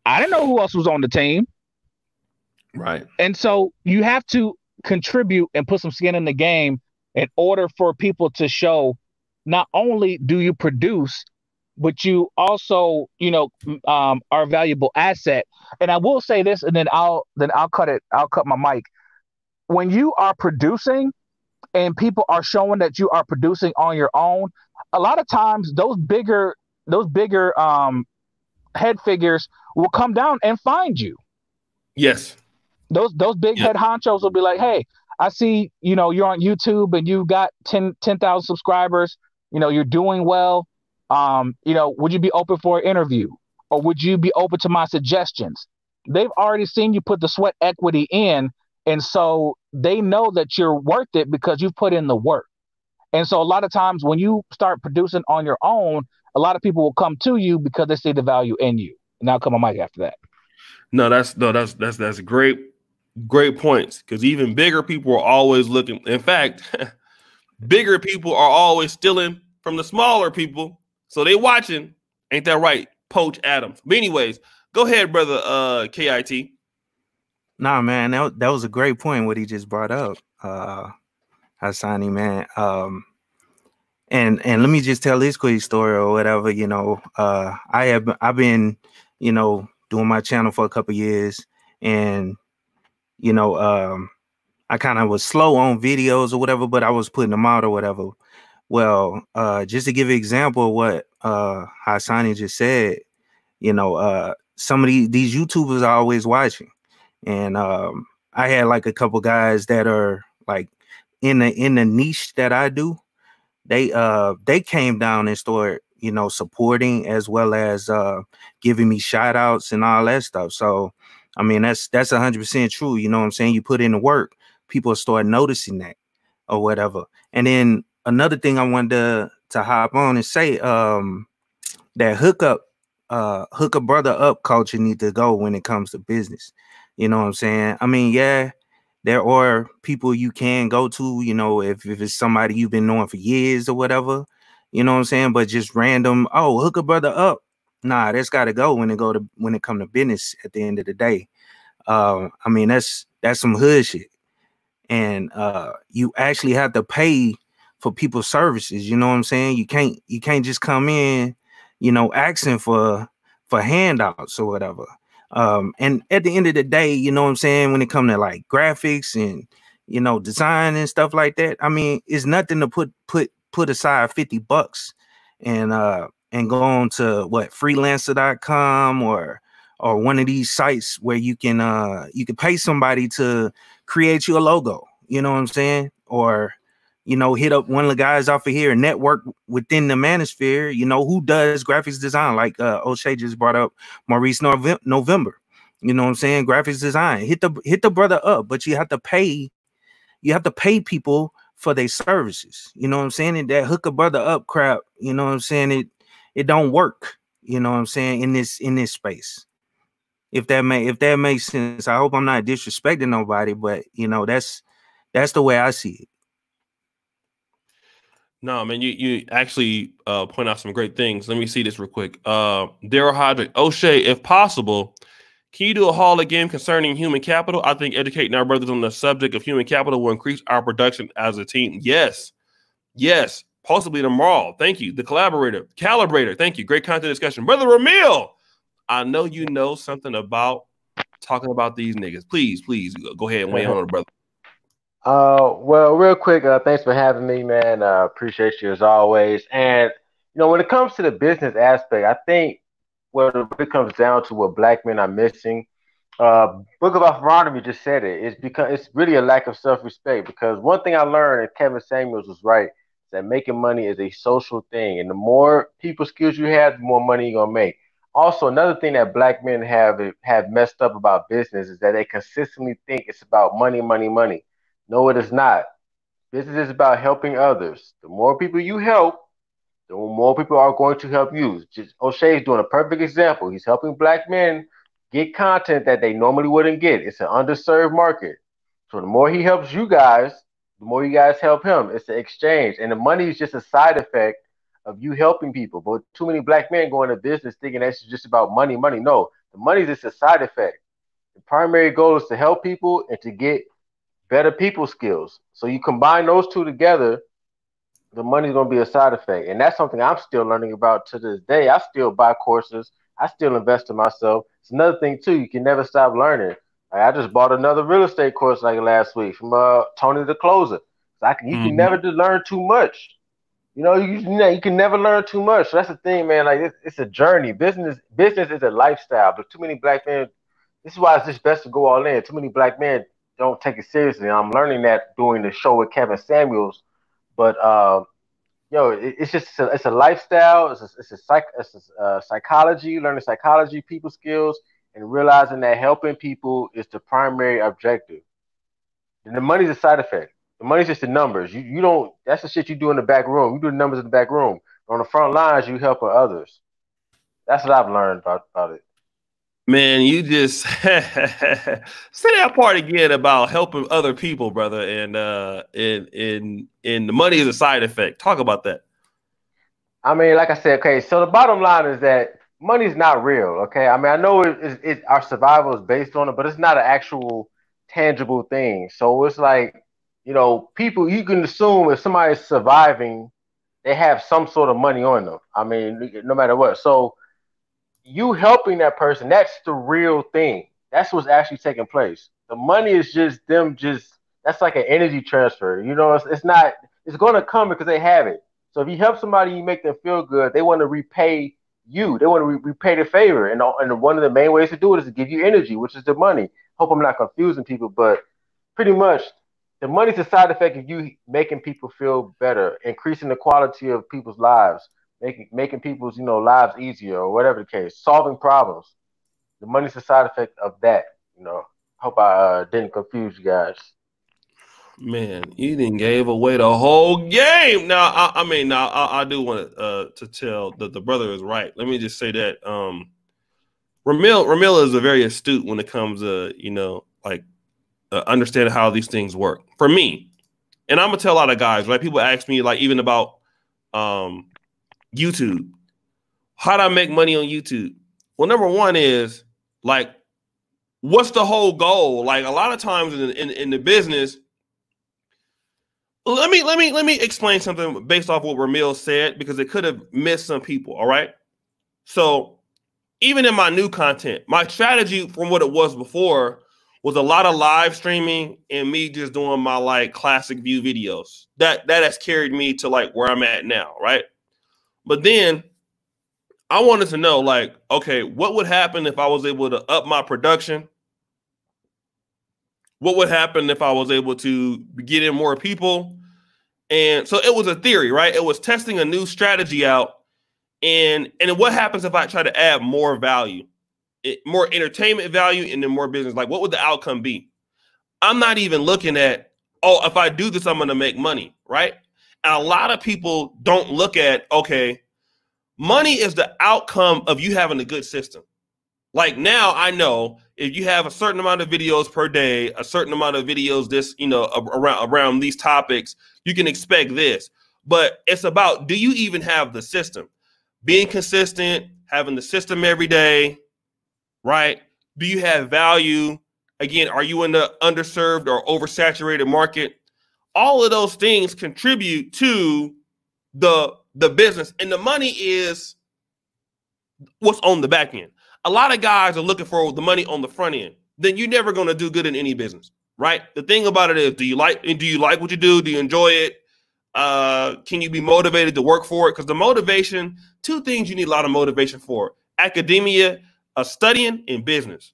B: I didn't know who else was on the team.
A: Right.
B: And so you have to contribute and put some skin in the game in order for people to show not only do you produce, but you also, you know, um, are a valuable asset. And I will say this, and then I'll then I'll cut it. I'll cut my mic. When you are producing, and people are showing that you are producing on your own, a lot of times those bigger those bigger um, head figures will come down and find you.
A: Yes.
B: Those those big head honchos will be like, hey, I see, you know, you're on YouTube and you got 10 10,000 subscribers you know, you're doing well. Um, you know, would you be open for an interview? Or would you be open to my suggestions? They've already seen you put the sweat equity in, and so they know that you're worth it because you've put in the work. And so a lot of times when you start producing on your own, a lot of people will come to you because they see the value in you. And I'll come on Mike after that.
A: No, that's no, that's that's that's great, great points. Because even bigger people are always looking. In fact, (laughs) bigger people are always stealing from the smaller people. So they watching. Ain't that right? Poach Adams. But anyways, go ahead, brother uh KIT.
C: Nah, man, that, that was a great point what he just brought up. Uh Hassani, man. Um and and let me just tell this quick story or whatever, you know. Uh I have I've been, you know, doing my channel for a couple years and you know, um I kind of was slow on videos or whatever, but I was putting them out or whatever. Well, uh, just to give an example of what uh, Hassani just said, you know, uh, some of these, these YouTubers are always watching, and um, I had like a couple guys that are like in the in the niche that I do. They uh they came down and started you know supporting as well as uh giving me shout outs and all that stuff. So I mean that's that's hundred percent true. You know what I'm saying? You put in the work, people start noticing that or whatever. And then another thing I wanted to to hop on and say, um, that hookup, uh, hook a brother up culture need to go when it comes to business. You know what I'm saying? I mean, yeah, there are people you can go to, you know, if, if it's somebody you've been knowing for years or whatever, you know what I'm saying? But just random, oh, hook a brother up. Nah, that's gotta go when it go to when it come to business at the end of the day. Uh, I mean, that's that's some hood shit. And uh you actually have to pay for people's services, you know what I'm saying? You can't you can't just come in, you know, asking for for handouts or whatever. Um, and at the end of the day, you know what I'm saying, when it comes to like graphics and you know design and stuff like that, I mean, it's nothing to put put put aside 50 bucks and uh and go on to what freelancer.com or or one of these sites where you can uh you can pay somebody to create you a logo, you know what I'm saying? Or you know, hit up one of the guys off of here, network within the manosphere, you know, who does graphics design, like uh Oshay just brought up Maurice November. You know what I'm saying? Graphics design. Hit the hit the brother up, but you have to pay, you have to pay people for their services. You know what I'm saying? And that hook a brother up crap, you know what I'm saying? It it don't work, you know what I'm saying, in this in this space. If that may if that makes sense. I hope I'm not disrespecting nobody, but you know, that's that's the way I see it.
A: No, man, you you actually uh, point out some great things. Let me see this real quick. Uh, Daryl Hodrick, Oshay, if possible, can you do a Hall of Game concerning human capital? I think educating our brothers on the subject of human capital will increase our production as a team. Yes, yes, possibly tomorrow. Thank you. The collaborator, calibrator. Thank you. Great content discussion, brother Ramil. I know you know something about talking about these niggas. Please, please go ahead and weigh on it, brother.
D: Uh, well, real quick, uh, thanks for having me, man. Uh, appreciate you as always. And you know, when it comes to the business aspect, I think what it comes down to what black men are missing. Uh, Book of Deuteronomy just said it. It's because it's really a lack of self-respect. Because one thing I learned, and Kevin Samuels was right, that making money is a social thing, and the more people skills you have, the more money you're gonna make. Also, another thing that black men have have messed up about business is that they consistently think it's about money, money, money no, it is not. Business is about helping others. The more people you help, the more people are going to help you. Just Oshay is doing a perfect example. He's helping black men get content that they normally wouldn't get. It's an underserved market. So the more he helps you guys, the more you guys help him. It's an exchange. And the money is just a side effect of you helping people. But too many black men go into business thinking that's just about money, money. No, the money is just a side effect. The primary goal is to help people and to get better people skills. So you combine those two together, the money's gonna be a side effect. And that's something I'm still learning about to this day. I still buy courses, I still invest in myself. It's another thing too, you can never stop learning. Like I just bought another real estate course like last week from uh, Tony the Closer. So I can you mm-hmm. can never just learn too much. You know, you, you know, you can never learn too much. So that's the thing, man. Like it's, it's a journey. Business business is a lifestyle, but too many black men. This is why it's just best to go all in. Too many black men don't take it seriously. I'm learning that doing the show with Kevin Samuels, but uh, yo, it, it's just a, it's a lifestyle. It's a, it's a psych it's a, uh, psychology, learning psychology, people skills, and realizing that helping people is the primary objective. And the money's a side effect. The money's just the numbers. You you don't. That's the shit you do in the back room. You do the numbers in the back room. On the front lines, you help others. That's what I've learned about, about it.
A: Man, you just (laughs) say that part again about helping other people, brother, and uh, and and and the money is a side effect. Talk about that.
D: I mean, like I said, okay. So the bottom line is that money is not real. Okay, I mean, I know it, it, it our survival is based on it, but it's not an actual tangible thing. So it's like you know, people you can assume if somebody's surviving, they have some sort of money on them. I mean, no matter what. So you helping that person, that's the real thing. That's what's actually taking place. The money is just them just that's like an energy transfer. You know, it's, it's not it's going to come because they have it. So if you help somebody, you make them feel good. They want to repay you. They want to re- repay the favor, and and one of the main ways to do it is to give you energy, which is the money. Hope I'm not confusing people, but pretty much the money's a side effect of you making people feel better, increasing the quality of people's lives making making people's you know lives easier or whatever the case, solving problems. The money's a side effect of that. You know, hope I uh, didn't confuse you guys.
A: Man, you didn't gave away the whole game. Now, I, I mean, now I, I do want uh, to tell that the brother is right. Let me just say that um, Ramil Ramil is a very astute when it comes to you know like uh, understanding how these things work. For me, and I'm gonna tell a lot of guys, right? People ask me like even about um, YouTube, how do I make money on YouTube? Well, number one is like, what's the whole goal? Like a lot of times in, in, in the business let me let me let me explain something based off what Ramil said because it could have missed some people. All right. So even in my new content, my strategy from what it was before was a lot of live streaming and me just doing my like classic view videos. That that has carried me to like where I'm at now, right? But then I wanted to know like, okay, what would happen if I was able to up my production what would happen if I was able to get in more people? And so it was a theory, right? It was testing a new strategy out. And and what happens if I try to add more value, it, more entertainment value, and then more business? Like, what would the outcome be? I'm not even looking at, oh, if I do this, I'm going to make money, right? And a lot of people don't look at, okay, money is the outcome of you having a good system. Like now, I know if you have a certain amount of videos per day, a certain amount of videos this, you know, around around these topics, you can expect this. But it's about do you even have the system? Being consistent, having the system every day, right? Do you have value? Again, are you in the underserved or oversaturated market? All of those things contribute to the the business and the money is what's on the back end a lot of guys are looking for the money on the front end, then you're never going to do good in any business, right? The thing about it is, do you like do you like what you do? Do you enjoy it? Uh, can you be motivated to work for it? Because the motivation, two things you need a lot of motivation for: academia, uh, studying, and business.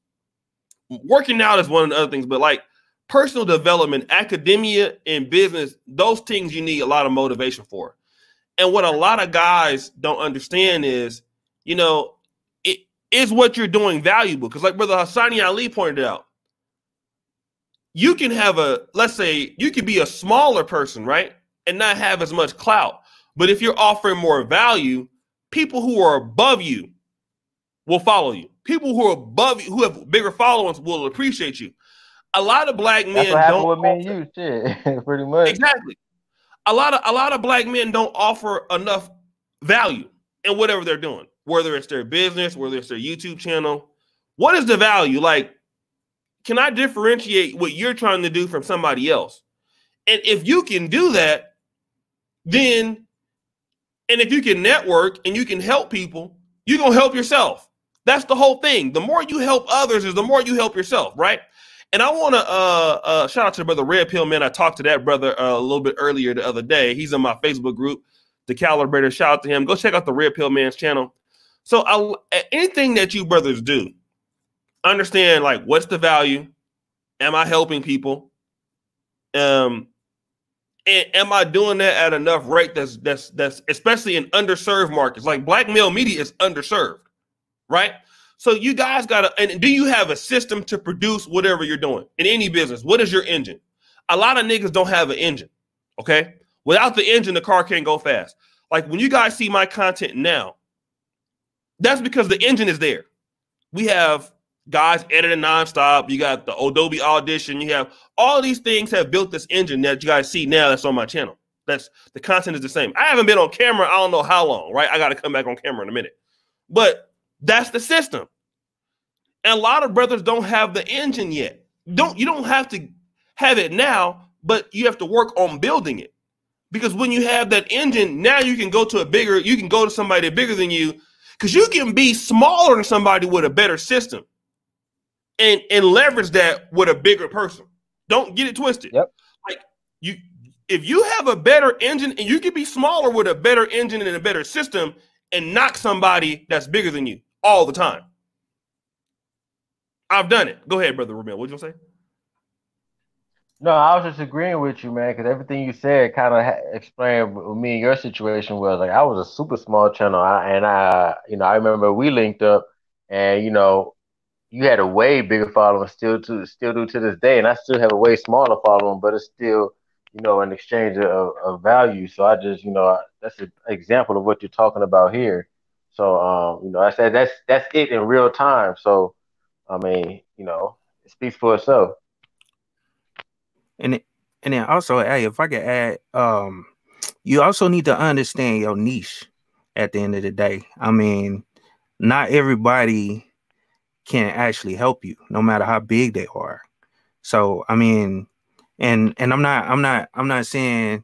A: Working out is one of the other things, but like personal development, academia, and business, those things you need a lot of motivation for. And what a lot of guys don't understand is, you know, is what you're doing valuable? Because, like Brother Hassani Ali pointed out, you can have a, let's say, you could be a smaller person, right? And not have as much clout. But if you're offering more value, people who are above you will follow you. People who are above you, who have bigger followings, will appreciate you. A lot of black men
D: That's what
A: don't.
D: With me and you, shit, (laughs) pretty much.
A: Exactly. A lot of a lot of black men don't offer enough value in whatever they're doing whether it's their business, whether it's their YouTube channel. What is the value? Like, can I differentiate what you're trying to do from somebody else? And if you can do that, then, and if you can network and you can help people, you're going to help yourself. That's the whole thing. The more you help others is the more you help yourself, right? And I want to uh, uh, shout out to brother Red Pill Man. I talked to that brother uh, a little bit earlier the other day. He's in my Facebook group, the Calibrator. Shout out to him. Go check out the Red Pill Man's channel. So I, anything that you brothers do, understand like what's the value? Am I helping people? Um, and am I doing that at enough rate that's that's that's especially in underserved markets like black male media is underserved, right? So you guys gotta and do you have a system to produce whatever you're doing in any business? What is your engine? A lot of niggas don't have an engine. Okay. Without the engine, the car can't go fast. Like when you guys see my content now, that's because the engine is there. We have guys editing nonstop. You got the Adobe Audition. You have all these things have built this engine that you guys see now that's on my channel. That's the content is the same. I haven't been on camera, I don't know how long, right? I got to come back on camera in a minute. But that's the system. And a lot of brothers don't have the engine yet. Don't you don't have to have it now, but you have to work on building it. Because when you have that engine, now you can go to a bigger, you can go to somebody bigger than you because you can be smaller than somebody with a better system and and leverage that with a bigger person. Don't get it twisted.
D: Yep.
A: Like you if you have a better engine and you can be smaller with a better engine and a better system and knock somebody that's bigger than you all the time. I've done it. Go ahead, brother Ramil. What'd you say?
D: No, I was just agreeing with you, man, because everything you said kind of ha- explained what me and your situation was. Like, I was a super small channel, I, and I, you know, I remember we linked up, and you know, you had a way bigger following still to still do to this day, and I still have a way smaller following, but it's still you know an exchange of, of value. So I just you know that's an example of what you're talking about here. So um, you know I said that's that's it in real time. So I mean you know it speaks for itself.
C: And and then also, hey, if I could add, um, you also need to understand your niche at the end of the day. I mean, not everybody can actually help you, no matter how big they are. So, I mean, and and I'm not, I'm not, I'm not saying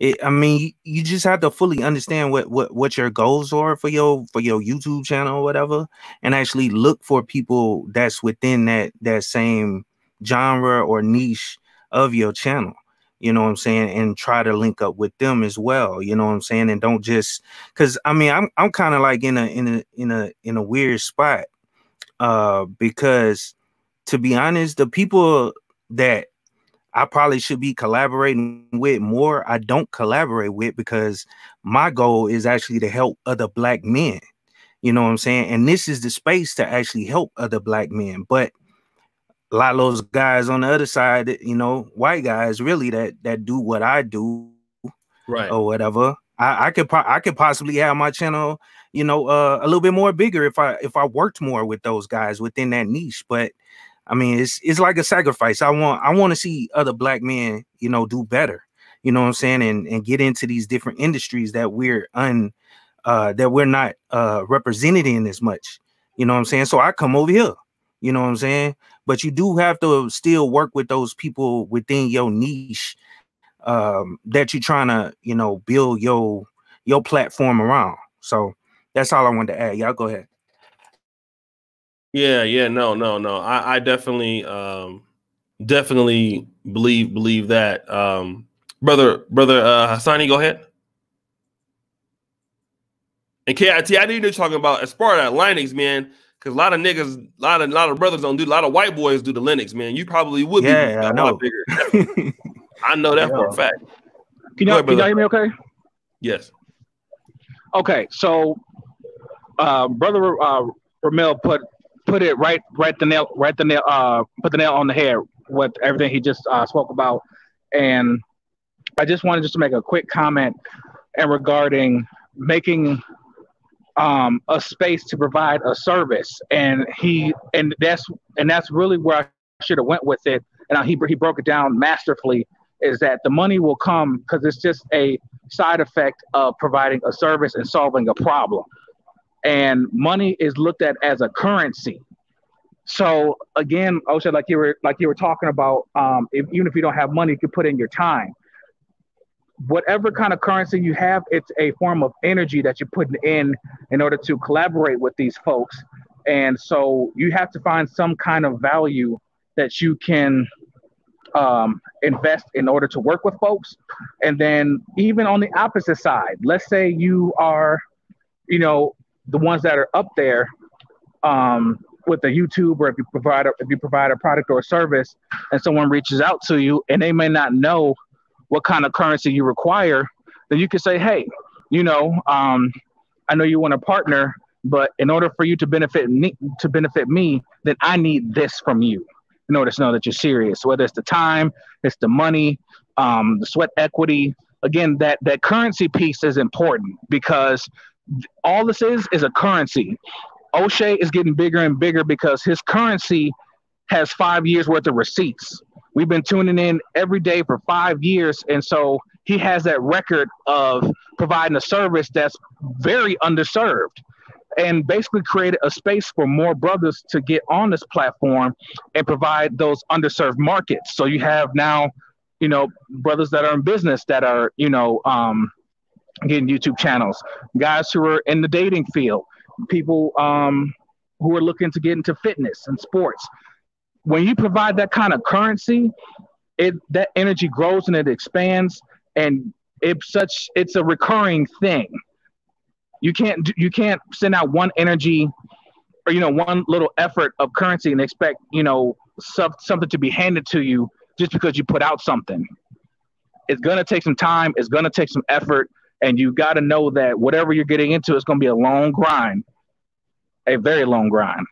C: it, I mean, you just have to fully understand what what what your goals are for your for your YouTube channel or whatever, and actually look for people that's within that that same genre or niche of your channel you know what I'm saying, and try to link up with them as well, you know what I'm saying, and don't just because I mean I'm I'm kind of like in a in a in a in a weird spot, uh, because to be honest, the people that I probably should be collaborating with more, I don't collaborate with because my goal is actually to help other black men, you know what I'm saying, and this is the space to actually help other black men, but a lot of those guys on the other side, you know, white guys really that that do what I do,
A: right,
C: or whatever. I, I could I could possibly have my channel, you know, uh, a little bit more bigger if I if I worked more with those guys within that niche. But I mean, it's it's like a sacrifice. I want I want to see other black men, you know, do better. You know what I'm saying, and and get into these different industries that we're un uh, that we're not uh, represented in as much. You know what I'm saying? So I come over here. You know what I'm saying? But you do have to still work with those people within your niche um, that you're trying to, you know, build your your platform around. So that's all I wanted to add. Y'all go ahead.
A: Yeah, yeah, no, no, no. I, I definitely um definitely believe believe that. Um brother, brother uh Hassani, go ahead. And KIT, I need to talking about as far as Linux, man. Cause a lot of niggas, a lot of a lot of brothers don't do. A lot of white boys do the Linux, man. You probably would
C: be. Yeah, I know.
A: Bigger. (laughs) I know that yeah. for a fact.
B: Can y'all, can y'all hear me? Okay.
A: Yes.
B: Okay, so uh, brother uh, Ramil put put it right right the nail right the nail uh put the nail on the head with everything he just uh, spoke about, and I just wanted just to make a quick comment and regarding making um, a space to provide a service, and he and that's and that's really where I should have went with it. And he he broke it down masterfully. Is that the money will come because it's just a side effect of providing a service and solving a problem, and money is looked at as a currency. So again, Oshay, like you were like you were talking about, um, if, even if you don't have money, you can put in your time whatever kind of currency you have, it's a form of energy that you're putting in in order to collaborate with these folks. And so you have to find some kind of value that you can um, invest in order to work with folks. And then even on the opposite side, let's say you are, you know, the ones that are up there um, with the YouTube, or if you provide a, if you provide a product or a service, and someone reaches out to you, and they may not know what kind of currency you require, then you can say, hey, you know, um, I know you want a partner, but in order for you to benefit me, to benefit me, then I need this from you in order to know that you're serious. Whether it's the time, it's the money, um, the sweat equity. Again, that that currency piece is important because all this is is a currency. Oshay is getting bigger and bigger because his currency has five years worth of receipts. We've been tuning in every day for five years. And so he has that record of providing a service that's very underserved and basically created a space for more brothers to get on this platform and provide those underserved markets. So you have now, you know, brothers that are in business that are, you know, um, getting YouTube channels, guys who are in the dating field, people um, who are looking to get into fitness and sports when you provide that kind of currency, it that energy grows and it expands, and it's such it's a recurring thing. You can't you can't send out one energy or you know one little effort of currency and expect you know something to be handed to you just because you put out something. It's gonna take some time. It's gonna take some effort, and you got to know that whatever you're getting into is going to be a long grind, a very long grind.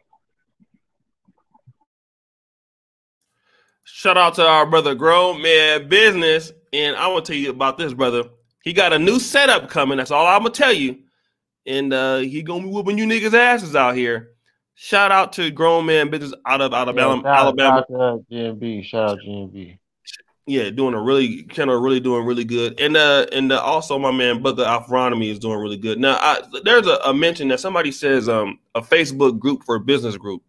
A: Shout out to our brother Grown Man Business. And I want to tell you about this, brother. He got a new setup coming. That's all I'm going to tell you. And uh, he going to be whooping you niggas' asses out here. Shout out to Grown Man Business out of out
D: Yeah, shout
A: Alabama.
D: GMB. Shout out GMB.
A: Yeah, doing a really kind of really doing really good. And uh and uh, also my man Brother Alfronomy is doing really good. Now I, there's a, a mention that somebody says um a Facebook group for a business group.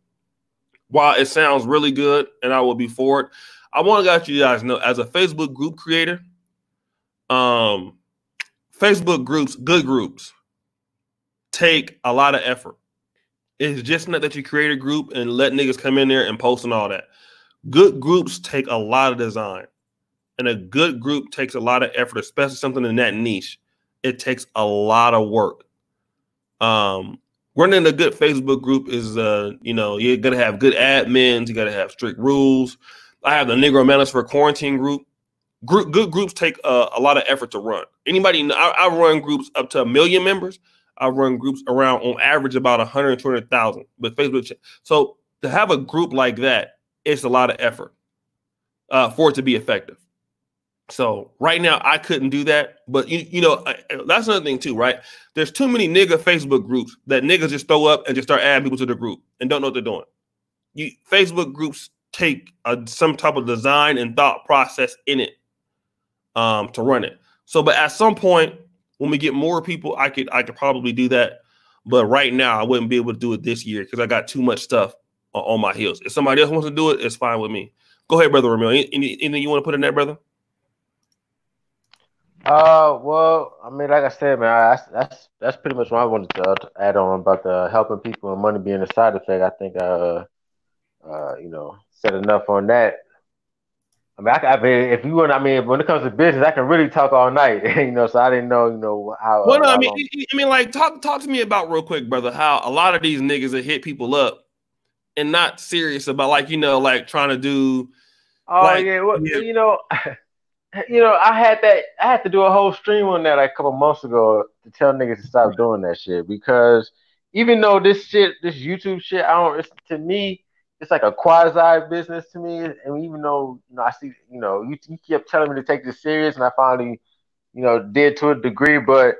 A: While it sounds really good and I will be for it, I want to let you guys know as a Facebook group creator, um Facebook groups, good groups, take a lot of effort. It's just not that you create a group and let niggas come in there and post and all that. Good groups take a lot of design and a good group takes a lot of effort, especially something in that niche. It takes a lot of work. Um, running a good Facebook group is, uh, you know, you're gonna have good admins. You gotta have strict rules. I have the Negro Manosphere Quarantine group. Group good groups take uh, a lot of effort to run. Anybody, I, I run groups up to a million members. I run groups around on average about 120,000 with Facebook. So to have a group like that, it's a lot of effort uh, for it to be effective. So right now I couldn't do that, but you you know I, that's another thing too, right? There's too many nigga Facebook groups that niggas just throw up and just start adding people to the group and don't know what they're doing. You Facebook groups take a, some type of design and thought process in it um, to run it. So, but at some point when we get more people, I could I could probably do that. But right now I wouldn't be able to do it this year because I got too much stuff on, on, my heels. If somebody else wants to do it, it's fine with me. Go ahead, brother Ramil. Any, anything you want to put in there, brother?
D: Uh, well, I mean, like I said, man, I, that's that's pretty much what I wanted to, uh, add on about the helping people and money being a side effect. I think, uh, uh, you know, said enough on that. I mean, I, I mean, if you want, I mean, when it comes to business, I can really talk all night, (laughs) you know. So I didn't know, you know, how.
A: Well, no,
D: how
A: I mean,
D: long-
A: I mean, like, talk talk to me about real quick, brother. How a lot of these niggas that hit people up and not serious about, like, you know, like trying to do.
D: oh
A: like,
D: yeah, well,
A: yeah.
D: you know, (laughs) you know, I had that. I had to do a whole stream on that like a couple months ago to tell niggas to stop doing that shit because even though this shit, this YouTube shit, I don't. It's to me, it's like a quasi business to me. And even though you know, I see, you know, you, you kept telling me to take this serious, and I finally, you know, did to a degree, but.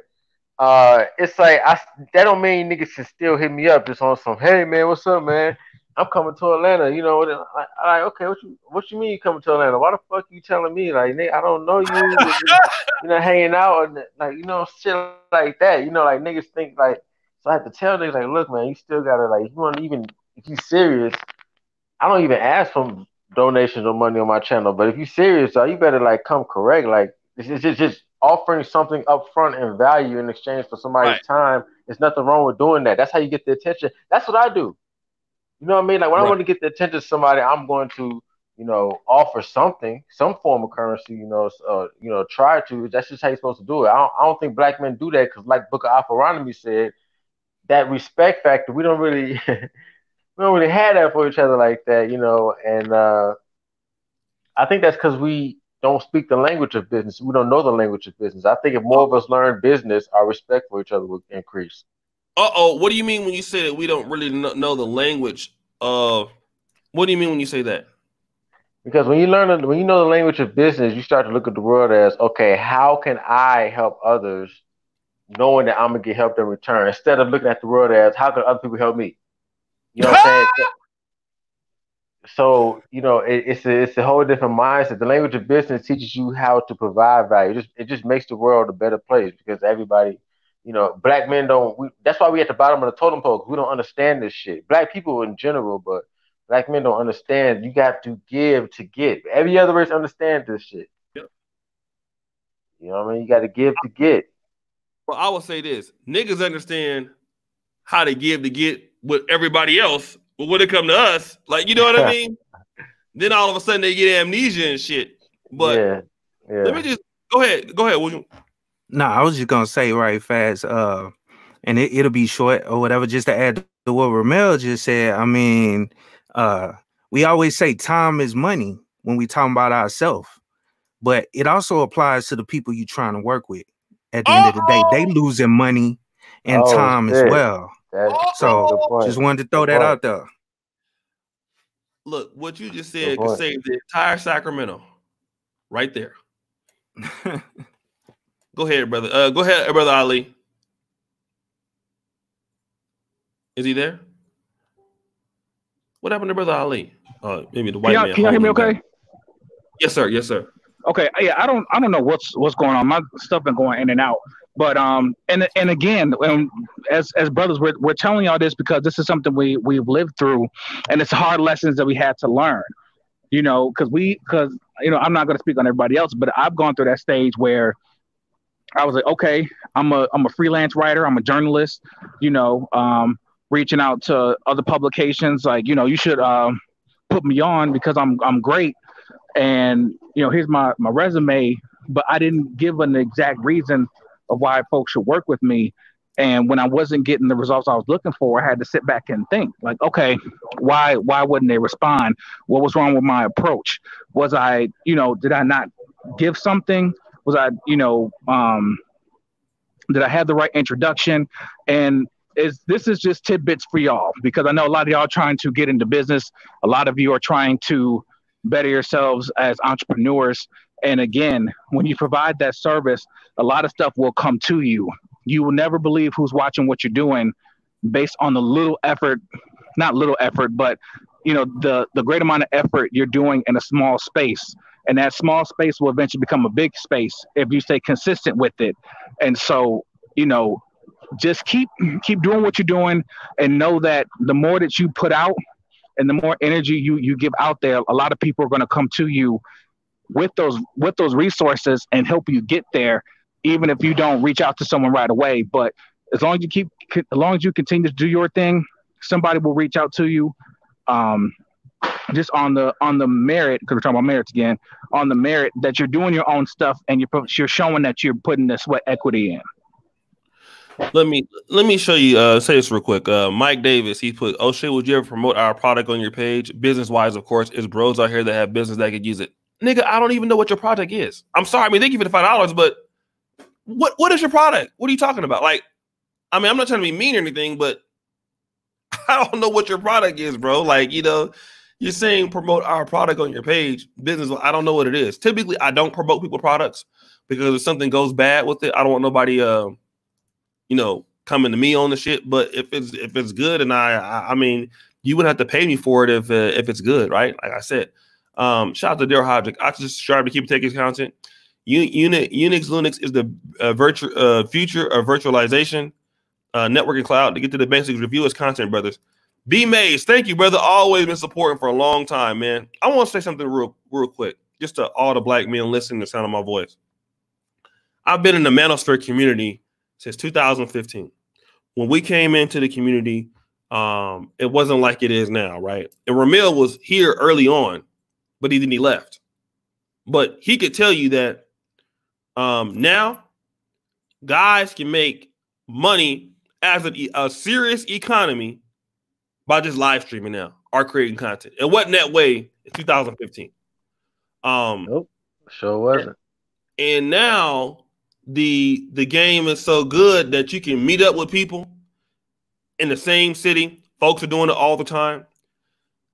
D: Uh, it's like I that don't mean niggas should still hit me up just on some. Hey man, what's up, man? I'm coming to Atlanta. You know, I like okay. What you what you mean you coming to Atlanta? Why the fuck you telling me like nigga? I don't know you. (laughs) You know, hanging out and like you know shit like that. You know, like niggas think like. So I have to tell niggas like, look, man, you still gotta like, you want to even if you serious, I don't even ask for donations or money on my channel. But if you serious, uh, you better like come correct. Like it's just just offering something up front and value in exchange for somebody's
A: Right.
D: time. There's nothing wrong with doing that. That's how you get the attention. That's what I do. You know what I mean? Like when I want to get the attention of somebody, I'm going to, you know, offer something, some form of currency. You know, uh, you know, try to. That's just how you're supposed to do it. I don't, I don't think black men do that because, like Booker Alpharonomy said, that respect factor, we don't really, (laughs) we don't really have that for each other like that. You know, and uh, I think that's because we don't speak the language of business. We don't know the language of business. I think if more of us learn business, our respect for each other would increase.
A: Uh oh. What do you mean when you say that we don't really kn- know the language of? What do you mean when you say that?
D: Because when you learn, the- when you know the language of business, you start to look at the world as, okay, how can I help others, knowing that I'm gonna get help in return, instead of looking at the world as, how can other people help me? You know what I'm saying? (laughs) So you know, it, it's a, it's a whole different mindset. The language of business teaches you how to provide value. It just it just makes the world a better place because everybody, you know, black men don't. We, that's why we at the bottom of the totem pole. we don't understand this shit. Black people in general, but black men don't understand. You got to give to get. Every other race understand this shit.
A: Yep.
D: You know what I mean? You got to give to get.
A: Well, I will say this: niggas understand how to give to get with everybody else, but when it come to us, like you know what I (laughs) mean, then all of a sudden they get amnesia and shit. But
D: yeah, yeah.
A: let me just go ahead. Go ahead, William.
C: No, I was just gonna say right fast, uh, and it, it'll be short or whatever. Just to add to what Ramil just said, I mean, uh, we always say time is money when we talk about ourselves, but it also applies to the people you're trying to work with. At the end of the day, they losing money and
D: Oh,
C: time as well.
D: That's
A: Oh,
C: So just wanted to throw
D: Good
C: that
D: point.
C: out there.
A: Look, what you just said could save the entire Sacramento, right there. (laughs) go ahead, brother. Uh, go ahead, brother Ali. Is he there? What happened to brother Ali? Uh, maybe the white
B: can
A: man.
B: Can you hear me? Okay.
A: Back. Yes, sir. Yes, sir.
B: Okay. Yeah, I don't. I don't know what's what's going on. My stuff been going in and out. But um, and and again, um, as as brothers, we're we're telling y'all this because this is something we we've lived through, and it's hard lessons that we had to learn. You know, because we because you know I'm not going to speak on everybody else, but I've gone through that stage where I was like, okay, I'm a I'm a freelance writer, I'm a journalist. You know, um, reaching out to other publications like you know you should um, put me on because I'm I'm great, and you know here's my my resume, but I didn't give an exact reason of why folks should work with me. And when I wasn't getting the results I was looking for, I had to sit back and think, like, okay, why why wouldn't they respond? What was wrong with my approach? Was I, you know, did I not give something? Was I, you know, um, did I have the right introduction? And is this is just tidbits for y'all because I know a lot of y'all trying to get into business. A lot of you are trying to better yourselves as entrepreneurs. And again, when you provide that service, a lot of stuff will come to you. You will never believe who's watching what you're doing based on the little effort, not little effort, but you know, the the great amount of effort you're doing in a small space. And that small space will eventually become a big space if you stay consistent with it. And so, you know, just keep keep doing what you're doing and know that the more that you put out and the more energy you you give out there, a lot of people are going to come to you with those with those resources and help you get there even if you don't reach out to someone right away but as long as you keep as long as you continue to do your thing somebody will reach out to you um, just on the on the merit because we're talking about merits again on the merit that you're doing your own stuff and you're you're showing that you're putting the sweat equity in
A: let me let me show you uh say this real quick uh mike davis he put oh shit would you ever promote our product on your page business wise of course is bros out here that have business that could use it nigga, I don't even know what your product is. I'm sorry. I mean, thank you for the five dollars, but what what is your product? What are you talking about? Like, I mean, I'm not trying to be mean or anything, but (laughs) I don't know what your product is, bro. Like, you know, you're saying promote our product on your page, business. I don't know what it is. Typically, I don't promote people products because if something goes bad with it, I don't want nobody, uh, you know, coming to me on the shit. But if it's if it's good, and I, I, I mean, you would have to pay me for it if uh, if it's good, right? Like I said. Um, shout out to Daryl Hodrick. I just strive to keep taking content. Unix, Unix Linux is the uh, virtual uh, future of virtualization, uh, networking cloud. To get to the basics, review as content, brothers. B Mays, thank you, brother. Always been supporting for a long time, man. I want to say something real, real quick, just to all the black men listening to the sound of my voice. I've been in the manosphere community since 2015. When we came into the community, um, it wasn't like it is now, right? And Ramil was here early on, but he then he left. But he could tell you that um, now guys can make money as a, a serious economy by just live streaming now or creating content. It wasn't that way in 2015. Um,
D: nope, sure wasn't.
A: And, and now the the game is so good that you can meet up with people in the same city. Folks are doing it all the time.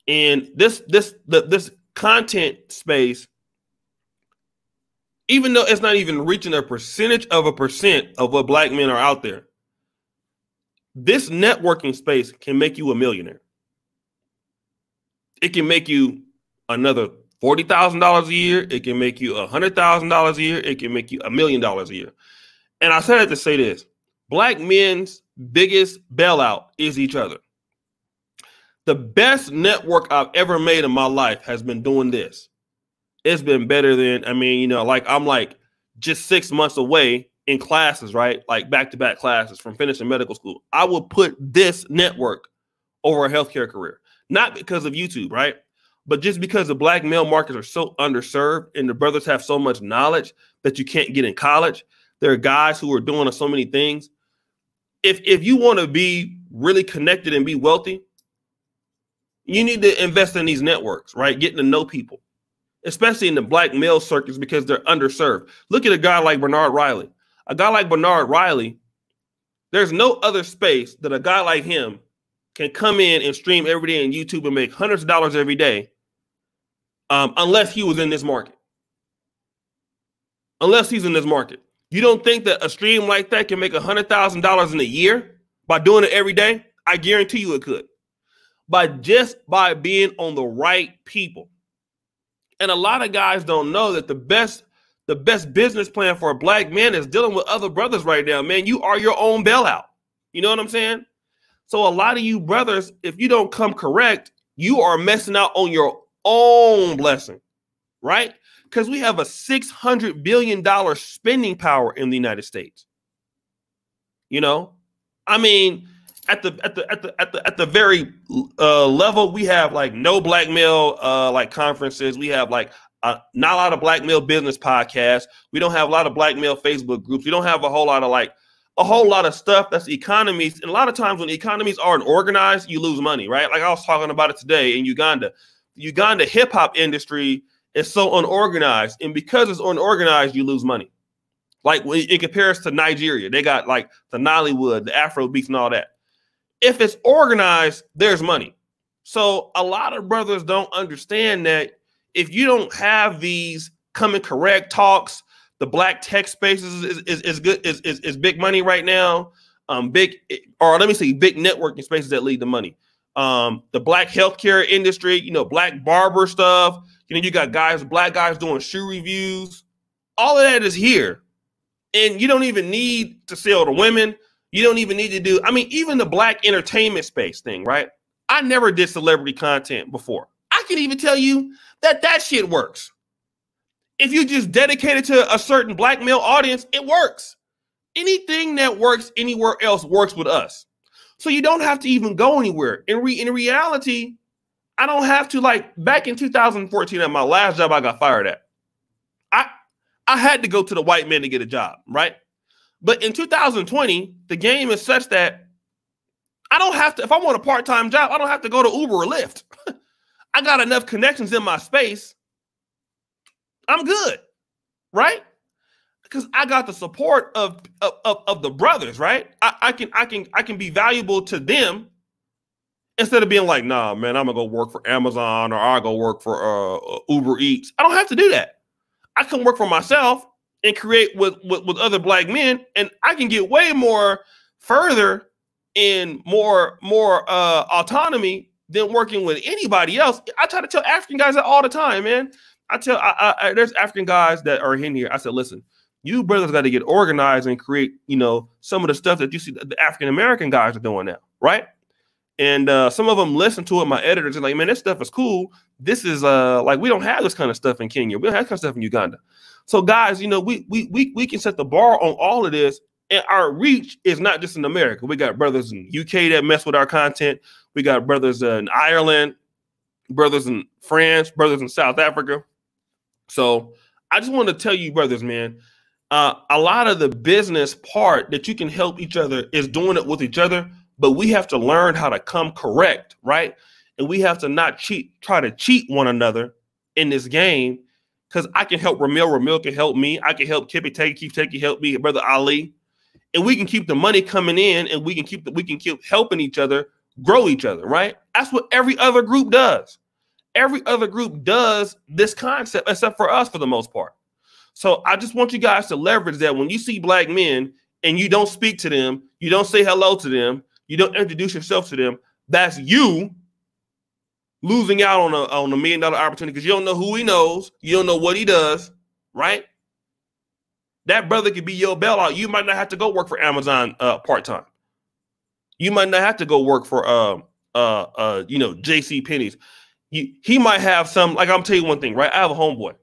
A: And this this the, this content space, even though it's not even reaching a percentage of a percent of what black men are out there, this networking space can make you a millionaire. It can make you another $40,000 a year. It can make you $100,000 a year. It can make you a million dollars a year. And I said it to say this black men's biggest bailout is each other the best network I've ever made in my life has been doing this. It's been better than, I mean, you know, like I'm like just six months away in classes, right? Like back to back classes from finishing medical school. I would put this network over a healthcare career, not because of YouTube, right? But just because the black male markets are so underserved and the brothers have so much knowledge that you can't get in college. There are guys who are doing so many things. If if you want to be really connected and be wealthy, you need to invest in these networks, right? Getting to know people, especially in the black male circuits because they're underserved. Look at a guy like Bernard Riley. A guy like Bernard Riley, there's no other space that a guy like him can come in and stream every day on YouTube and make hundreds of dollars every day um, unless he was in this market. Unless he's in this market. You don't think that a stream like that can make a $100,000 in a year by doing it every day? I guarantee you it could. By just by being on the right people. And a lot of guys don't know that the best the best business plan for a black man is dealing with other brothers right now. Man, you are your own bailout. You know what I'm saying? So a lot of you brothers, if you don't come correct, you are messing out on your own blessing, right? Because we have a $600 billion spending power in the United States. You know, I mean, at the at the at the at the at the very uh, level, we have like no black male uh, like conferences. We have like uh, not a lot of black male business podcasts. We don't have a lot of black male Facebook groups. We don't have a whole lot of like a whole lot of stuff that's economies. And a lot of times when economies aren't organized, you lose money, right? Like I was talking about it today in Uganda. The Uganda hip hop industry is so unorganized, and because it's unorganized, you lose money. Like in comparison to Nigeria, they got like the Nollywood, the Afro beats, and all that. If it's organized, there's money. So a lot of brothers don't understand that if you don't have these coming correct talks, the black tech spaces is, is, is good is, is, is big money right now. Um, big or let me say big networking spaces that lead to money. Um, the black healthcare industry, you know, black barber stuff. You know, you got guys, black guys doing shoe reviews. All of that is here. And you don't even need to sell to women. You don't even need to do, I mean, even the black entertainment space thing, right? I never did celebrity content before. I can even tell you that that shit works. If you just dedicate it to a certain black male audience, it works. Anything that works anywhere else works with us. So you don't have to even go anywhere. In re- in reality, I don't have to like back in 2014 at my last job I got fired at. I I had to go to the white man to get a job, right? But in 2020, the game is such that I don't have to if I want a part-time job, I don't have to go to Uber or Lyft. I got enough connections in my space. I'm good, right? Because I got the support of, of, of the brothers, right? I, I can I can I can be valuable to them instead of being like, nah, man, I'm gonna go work for Amazon or I'll go work for uh, Uber Eats. I don't have to do that. I can work for myself and create with, with, with other black men, and I can get way more further in more more uh, autonomy than working with anybody else. I try to tell African guys that all the time, man. I tell I, I, there's African guys that are in here. I said, listen, you brothers got to get organized and create, you know, some of the stuff that you see the African American guys are doing now, right? And uh, some of them listen to it. My editors are like, man, this stuff is cool. This is uh like we don't have this kind of stuff in Kenya. We don't have kind of stuff in Uganda. So guys, you know, we we we we can set the bar on all of this. And our reach is not just in America. We got brothers in UK that mess with our content. We got brothers in Ireland, brothers in France, brothers in South Africa. So I just want to tell you, brothers, man, uh, a lot of the business part that you can help each other is doing it with each other but we have to learn how to come correct, right? And we have to not cheat, try to cheat one another in this game. Because I can help Ramil, Ramil can help me. I can help Kippy Take, Keep Taking help me, brother Ali. And we can keep the money coming in and we can keep the, we can keep helping each other grow each other, right? That's what every other group does. Every other group does this concept, except for us for the most part. So I just want you guys to leverage that when you see black men and you don't speak to them, you don't say hello to them, you don't introduce yourself to them, that's you losing out on a on a million dollar opportunity because you don't know who he knows, you don't know what he does, right? That brother could be your bailout. You might not have to go work for Amazon uh, part time. You might not have to go work for uh uh uh you know JC Penney's. he might have some like I'm tell you one thing, right? I have a homeboy.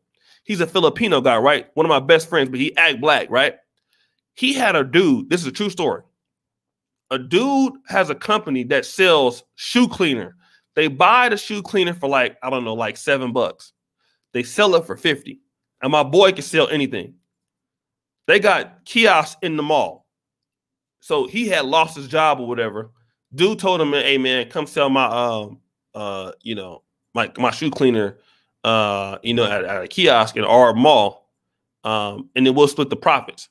A: He's a Filipino guy, right? One of my best friends, but he act black, right? He had a dude. This is a true story a dude has a company that sells shoe cleaner. They buy the shoe cleaner for like, I don't know, like seven bucks. They sell it for 50. And my boy can sell anything. They got kiosks in the mall. So he had lost his job or whatever. Dude told him, hey man, come sell my um uh, you know, my my shoe cleaner uh, you know, at, at a kiosk in our mall. Um, and then we'll split the profits.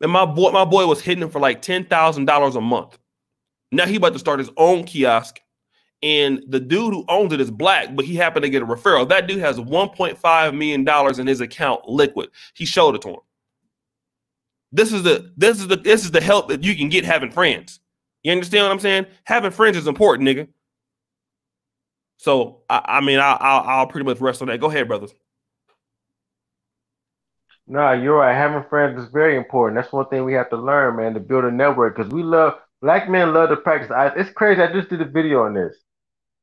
A: And my boy, my boy was hitting him for like ten thousand dollars a month. Now he about to start his own kiosk and the dude who owns it is black, but he happened to get a referral. That dude has 1.5 million dollars in his account liquid. He showed it to him. This is the this is the this is the help that you can get having friends. You understand what I'm saying? Having friends is important, nigga. So I, I mean, I, I'll, I'll pretty much rest on that. Go ahead, brothers.
D: No, you're right. Having friends is very important. That's one thing we have to learn, man, to build a network. Because we love black men love to practice. It's crazy. I just did a video on this.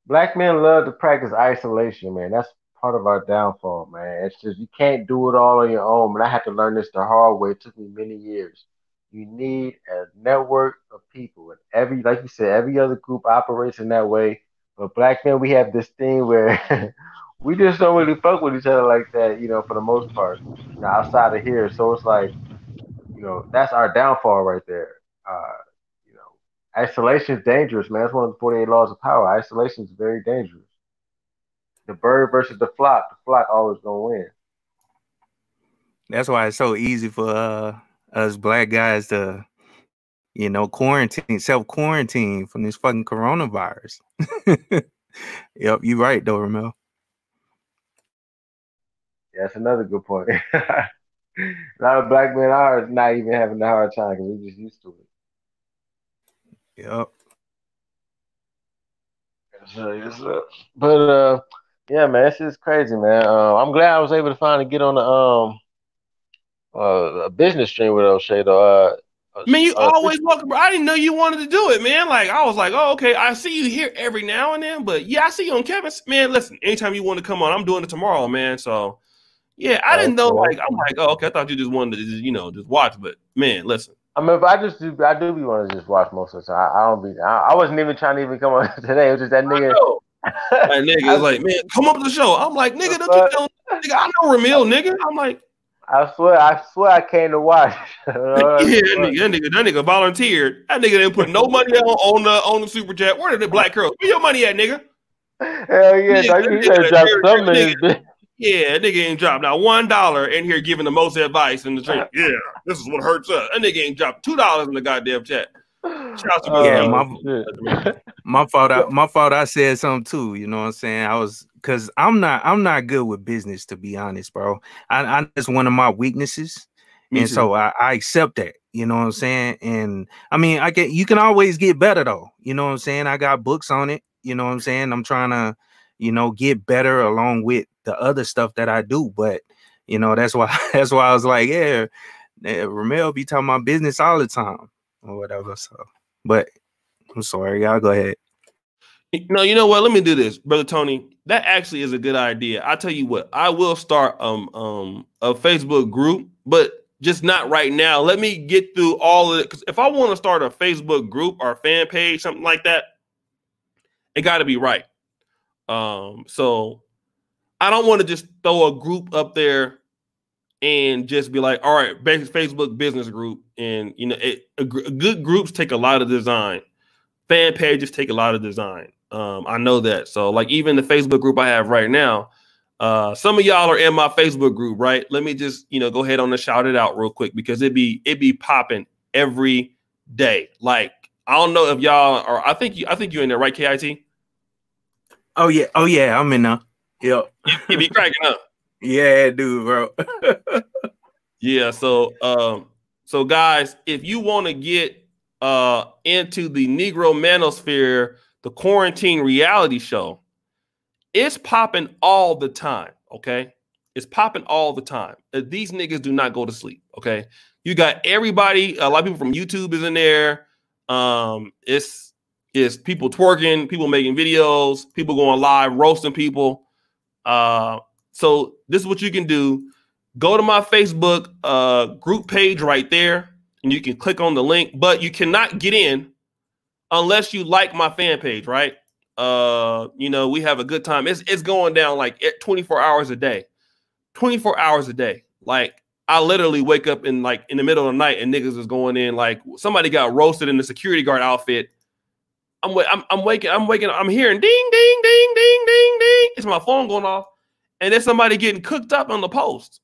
D: Black men love to practice isolation, man. That's part of our downfall, man. It's just you can't do it all on your own. And I had to learn this the hard way. It took me many years. You need a network of people, and every, like you said, every other group operates in that way. But black men, we have this thing where (laughs) we just don't really fuck with each other like that, you know, for the most part, know, outside of here. So it's like, you know, that's our downfall right there. Uh, you know, isolation is dangerous, man. That's one of the 48 laws of power. Isolation is very dangerous. The bird versus the flock, the flock always gonna win.
C: That's why it's so easy for uh, us black guys to, you know, quarantine, self quarantine from this fucking coronavirus. (laughs) yep, you're right though, Ramil.
D: Yeah, that's another good point. (laughs) a lot of black men are not even having a hard time because we're just used to
C: it. Yep.
D: Yes, sir, yes, sir. But uh, yeah, man, it's just crazy, man. Uh, I'm glad I was able to finally get on the um uh, a business stream with Oshay though. Uh,
A: Man, you uh, always welcome. I didn't know you wanted to do it, man. Like I was like, oh, okay. I see you here every now and then, but yeah, I see you on Kevin's. Man, listen, anytime you want to come on, I'm doing it tomorrow, man. So yeah, I didn't know. Like I'm like, oh, okay. I thought you just wanted to, just, you know, just watch. But man, listen.
D: I mean, if I just do, I do be want to just watch most of the time. I, I don't be. I, I, wasn't even trying to even come on (laughs) today. It was just that nigga.
A: That nigga was like, man, come up to the show. I'm like, nigga, don't you know, nigga, I know Ramil, nigga. I'm like,
D: I swear, I swear, I came to watch. (laughs) (laughs)
A: yeah, that nigga, that nigga, that nigga volunteered. That nigga didn't put no money on, on the on the super chat. Where did the black girl? Where your money at, nigga?
D: Hell yeah, nigga, you nigga, drop some
A: nigga, Yeah, nigga ain't dropped now one dollar in here giving the most advice in the chat. (laughs) Yeah, this is what hurts us. That nigga ain't dropped two dollars in the goddamn chat.
C: Yeah, oh, my, (laughs) my fault. I, my fault. I said something too. You know what I'm saying? I was because I'm not. I'm not good with business to be honest, bro. I, I that's one of my weaknesses, Me and too. so I, I accept that. You know what I'm saying? And I mean, I can. you can always get better though. You know what I'm saying? I got books on it. You know what I'm saying? I'm trying to, you know, get better along with the other stuff that I do. But you know, that's why (laughs) that's why I was like, yeah, Ramil be talking about business all the time or whatever. So, but I'm sorry, y'all go ahead.
A: No, you know what? Let me do this, brother Tony. That actually is a good idea. I tell you what, I will start um um a Facebook group, but just not right now. Let me get through all of it. Because if I want to start a Facebook group or fan page, something like that, it got to be right. Um, so I don't want to just throw a group up there and just be like, all right, basic Facebook business group, and you know, it, a, a good groups take a lot of design. Fan pages take a lot of design. Um, I know that. So, like, even the Facebook group I have right now, uh, some of y'all are in my Facebook group, right? Let me just, you know, go ahead on and shout it out real quick because it be it be popping every day. Like, I don't know if y'all are. I think you. I think you're in there, right? Kit.
C: Oh yeah. Oh yeah. I'm in there. Yep.
A: You be cracking up.
C: Yeah, dude, bro. (laughs)
A: yeah, so um, so guys, if you want to get uh into the Negro Manosphere, the quarantine reality show, it's popping all the time. Okay, it's popping all the time. Uh, these niggas do not go to sleep. Okay, you got everybody. A lot of people from YouTube is in there. Um, it's it's people twerking, people making videos, people going live roasting people. Uh, so this is what you can do. Go to my Facebook uh, group page right there, and you can click on the link. But you cannot get in unless you like my fan page, right? Uh, you know, we have a good time. It's it's going down like 24 hours a day. 24 hours a day. Like I literally wake up in like in the middle of the night and niggas is going in like somebody got roasted in the security guard outfit. I'm I'm, I'm waking I'm waking I'm hearing ding ding ding ding ding ding. It's my phone going off and then somebody getting cooked up on the post.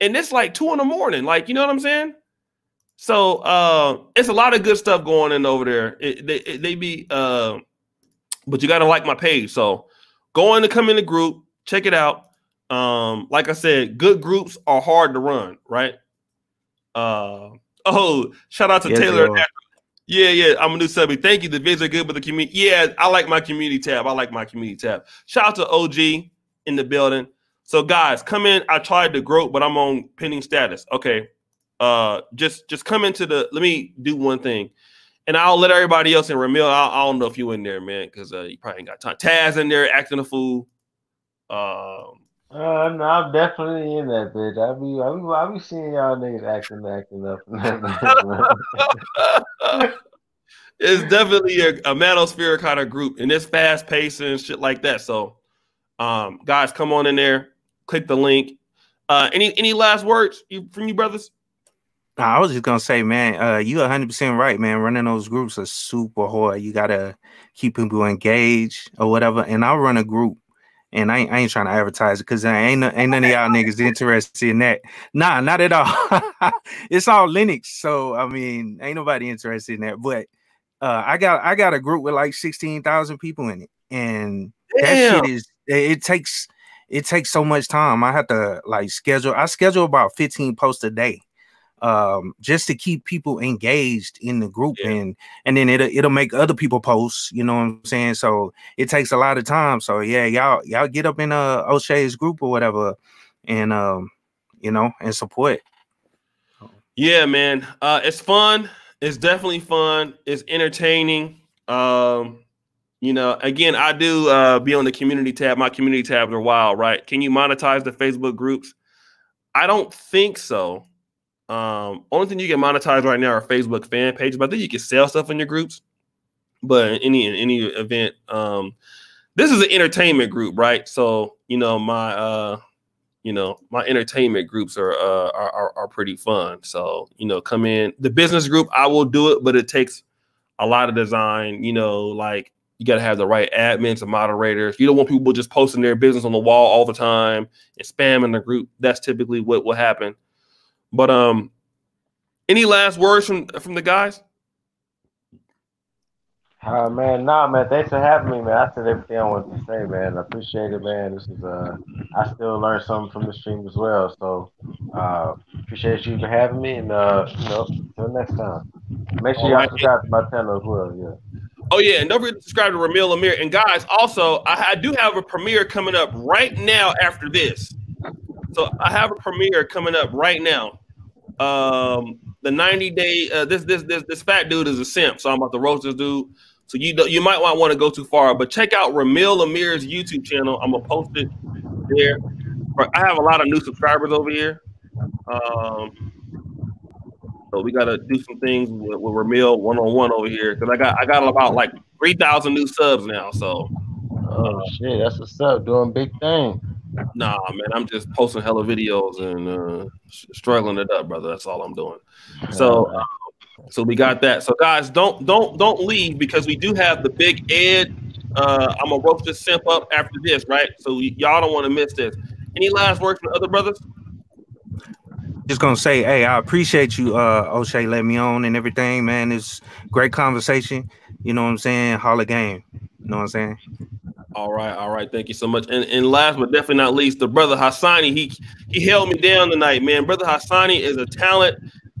A: And it's like two in the morning. Like, you know what I'm saying? So uh it's a lot of good stuff going in over there. It, they, it, they be uh but you got to like my page. So go in to come in the group, check it out. Um, like I said, good groups are hard to run, right? Uh, oh, shout out to yes, Taylor. Yeah, yeah, I'm a new subby. Thank you. The vids are good, but the community, yeah, I like my community tab. I like my community tab. Shout out to OG in the building. So guys, come in. I tried to grow, but I'm on pending status. Okay. Uh, just just come into the. Let me do one thing, and I'll let everybody else in. Ramil, I, I don't know if you in there, man, because uh, you probably ain't got time. Taz in there acting a fool.
D: Um. Uh, no, I'm definitely in that bitch. I be, I be, I be seeing y'all niggas acting, acting up. (laughs)
A: it's definitely a, a manosphere kind of group, and it's fast paced and shit like that. So, um, guys, come on in there, click the link. Uh, any any last words you, from you brothers?
C: I was just gonna say, man, uh, you 100 percent right, man. Running those groups are super hard. You gotta keep people engaged or whatever. And I run a group, and I ain't, I ain't trying to advertise it because I ain't ain't none of y'all niggas interested in that. Nah, not at all. (laughs) it's all Linux, so I mean, ain't nobody interested in that. But uh, I got I got a group with like 16,000 people in it, and Damn. that shit is it takes it takes so much time. I have to like schedule. I schedule about 15 posts a day um, just to keep people engaged in the group yeah. and and then it'll it'll make other people post, you know what I'm saying? So it takes a lot of time. So yeah, y'all y'all get up in uh Oshay's group or whatever and um you know and support.
A: Yeah, man. Uh it's fun. It's definitely fun. It's entertaining. Um you know, again, I do uh, be on the community tab. My community tabs are wild, right? Can you monetize the Facebook groups? I don't think so. Um, only thing you can monetize right now are Facebook fan pages, but I think you can sell stuff in your groups. But in any in any event, um, this is an entertainment group, right? So you know my uh, you know my entertainment groups are, uh, are are are pretty fun. So you know, come in the business group. I will do it, but it takes a lot of design. You know, like you got to have the right admins and moderators. You don't want people just posting their business on the wall all the time and spamming the group. That's typically what will happen. But um, any last words from from the guys?
D: Uh, man, nah, man. Thanks for having me, man. I said everything I wanted to say, man. I appreciate it, man. This is uh, I still learned something from the stream as well. So, uh, appreciate you for having me, and uh, you know, until next time. Make sure y'all right. subscribe to my channel as well. Yeah.
A: Oh yeah, and don't forget to subscribe to Ramil Amir. And guys, also, I, I do have a premiere coming up right now after this. So I have a premiere coming up right now. Um, the 90 day uh, this this this this fat dude is a simp, so I'm about to roast this dude. So you you might not want to go too far, but check out Ramil Amir's YouTube channel. I'm gonna post it there. I have a lot of new subscribers over here. Um, so we gotta do some things with, with Ramil one on one over here because I got I got about like three thousand new subs now. So
D: oh shit, that's what's up, doing big thing.
A: Nah, man, I'm just posting hella videos and uh, struggling it up, brother. That's all I'm doing. So, uh, so we got that. So, guys, don't don't don't leave because we do have the big Ed. Uh, I'm gonna roast this simp up after this, right? So y'all don't want to miss this. Any last words from the other brothers?
C: Just gonna say, hey, I appreciate you, uh, Oshay, let me on and everything, man. It's great conversation. You know what I'm saying? Hall of Game. You know what I'm saying?
A: All right, all right. Thank you so much. And, and last but definitely not least, the brother Hassani. He he held me down tonight, man. Brother Hassani is a talent.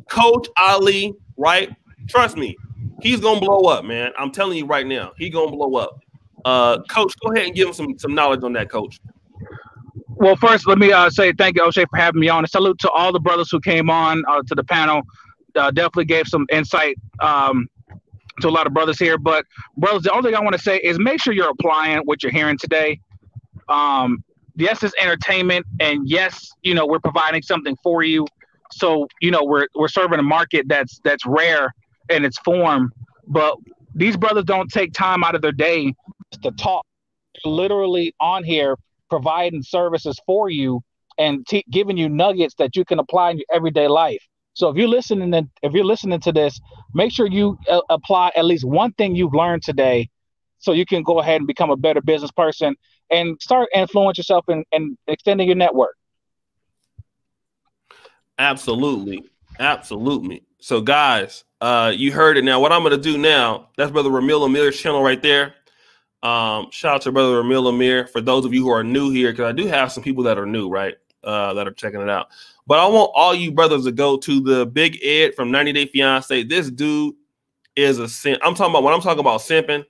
A: Coach Ali, right? Trust me, he's gonna blow up, man. I'm telling you right now, he gonna blow up. Uh, coach, go ahead and give him some some knowledge on that, coach.
B: Well, first, let me uh, say thank you, Oshay, for having me on. A salute to all the brothers who came on uh, to the panel. Uh, definitely gave some insight um, to a lot of brothers here. But brothers, the only thing I want to say is make sure you're applying what you're hearing today. Um, yes, it's entertainment, and yes, you know we're providing something for you. So you know we're we're serving a market that's that's rare in its form. But these brothers don't take time out of their day to talk. Literally on here, providing services for you and t- giving you nuggets that you can apply in your everyday life. So if you're listening, if you're listening to this, make sure you uh, apply at least one thing you've learned today, so you can go ahead and become a better business person and start influence yourself and, and extending your network.
A: Absolutely, absolutely. So guys, uh, you heard it now. What I'm gonna do now? That's brother Ramil Miller's channel right there. Um, shout out to brother Ramil Amir. For those of you who are new here, because I do have some people that are new, right? Uh, that are checking it out. But I want all you brothers to go to the Big Ed from 90 Day Fiance. This dude is a simp. I'm talking about when I'm talking about simping.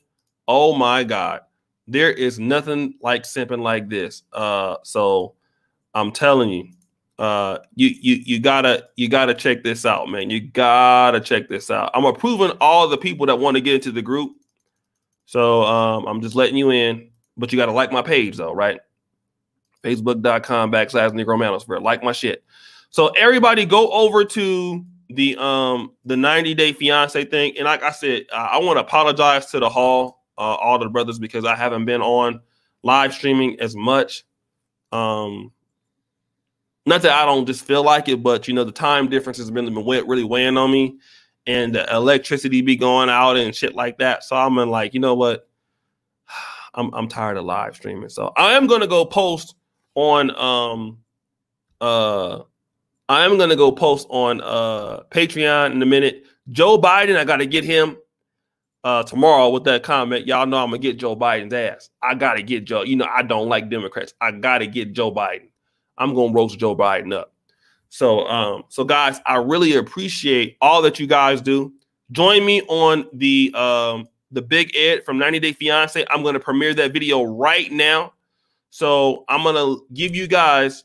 A: Oh my god, there is nothing like simping like this. Uh, so I'm telling you, uh, you you you gotta you gotta check this out, man. You gotta check this out. I'm approving all the people that want to get into the group. So um, I'm just letting you in, but you gotta like my page though, right? Facebook.com backslash Negro Manosphere. Like my shit. So everybody go over to the um the 90 day fiance thing. And like I said, uh, I want to apologize to the hall, uh, all the brothers, because I haven't been on live streaming as much. Um, not that I don't just feel like it, but you know, the time difference has been really weighing on me, and the electricity be going out and shit like that. So I'm in like, you know what? (sighs) I'm I'm tired of live streaming. So I am gonna go post on um uh I am gonna go post on uh Patreon in a minute. Joe Biden, I gotta get him uh tomorrow with that comment. Y'all know I'm gonna get Joe Biden's ass. I gotta get Joe. You know, I don't like Democrats. I gotta get Joe Biden. I'm gonna roast Joe Biden up. So um, so guys, I really appreciate all that you guys do. Join me on the um the big ed from 90 Day Fiance. I'm gonna premiere that video right now. So I'm gonna give you guys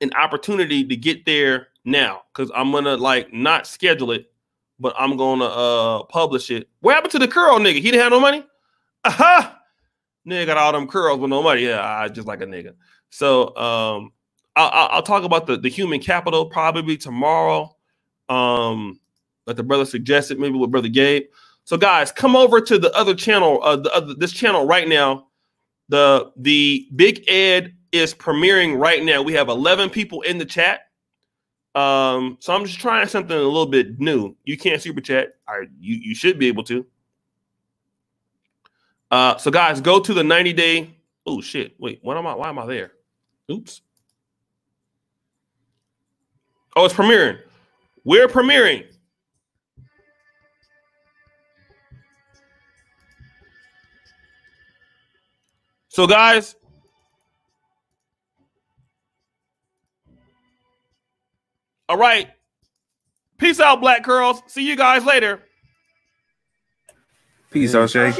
A: an opportunity to get there now because I'm gonna like not schedule it, but I'm gonna uh publish it. What happened to the curl nigga? He didn't have no money. Aha! (laughs) Nigga got all them curls with no money. Yeah, I just like a nigga. So um, I'll, I'll talk about the the human capital probably tomorrow. Um, like the brother suggested, maybe with brother Gabe. So guys, come over to the other channel, uh, the other this channel right now. The the Big Ed is premiering right now. We have 11 people in the chat. Um, so I'm just trying something a little bit new. You can't super chat. I you, you should be able to. Uh, so guys, go to the 90 day. Oh shit. Wait, what am I? Why am I there? Oops. Oh, it's premiering. We're premiering. So, guys, All right. Peace out, Black Girls. See you guys later.
C: Peace, Oshay.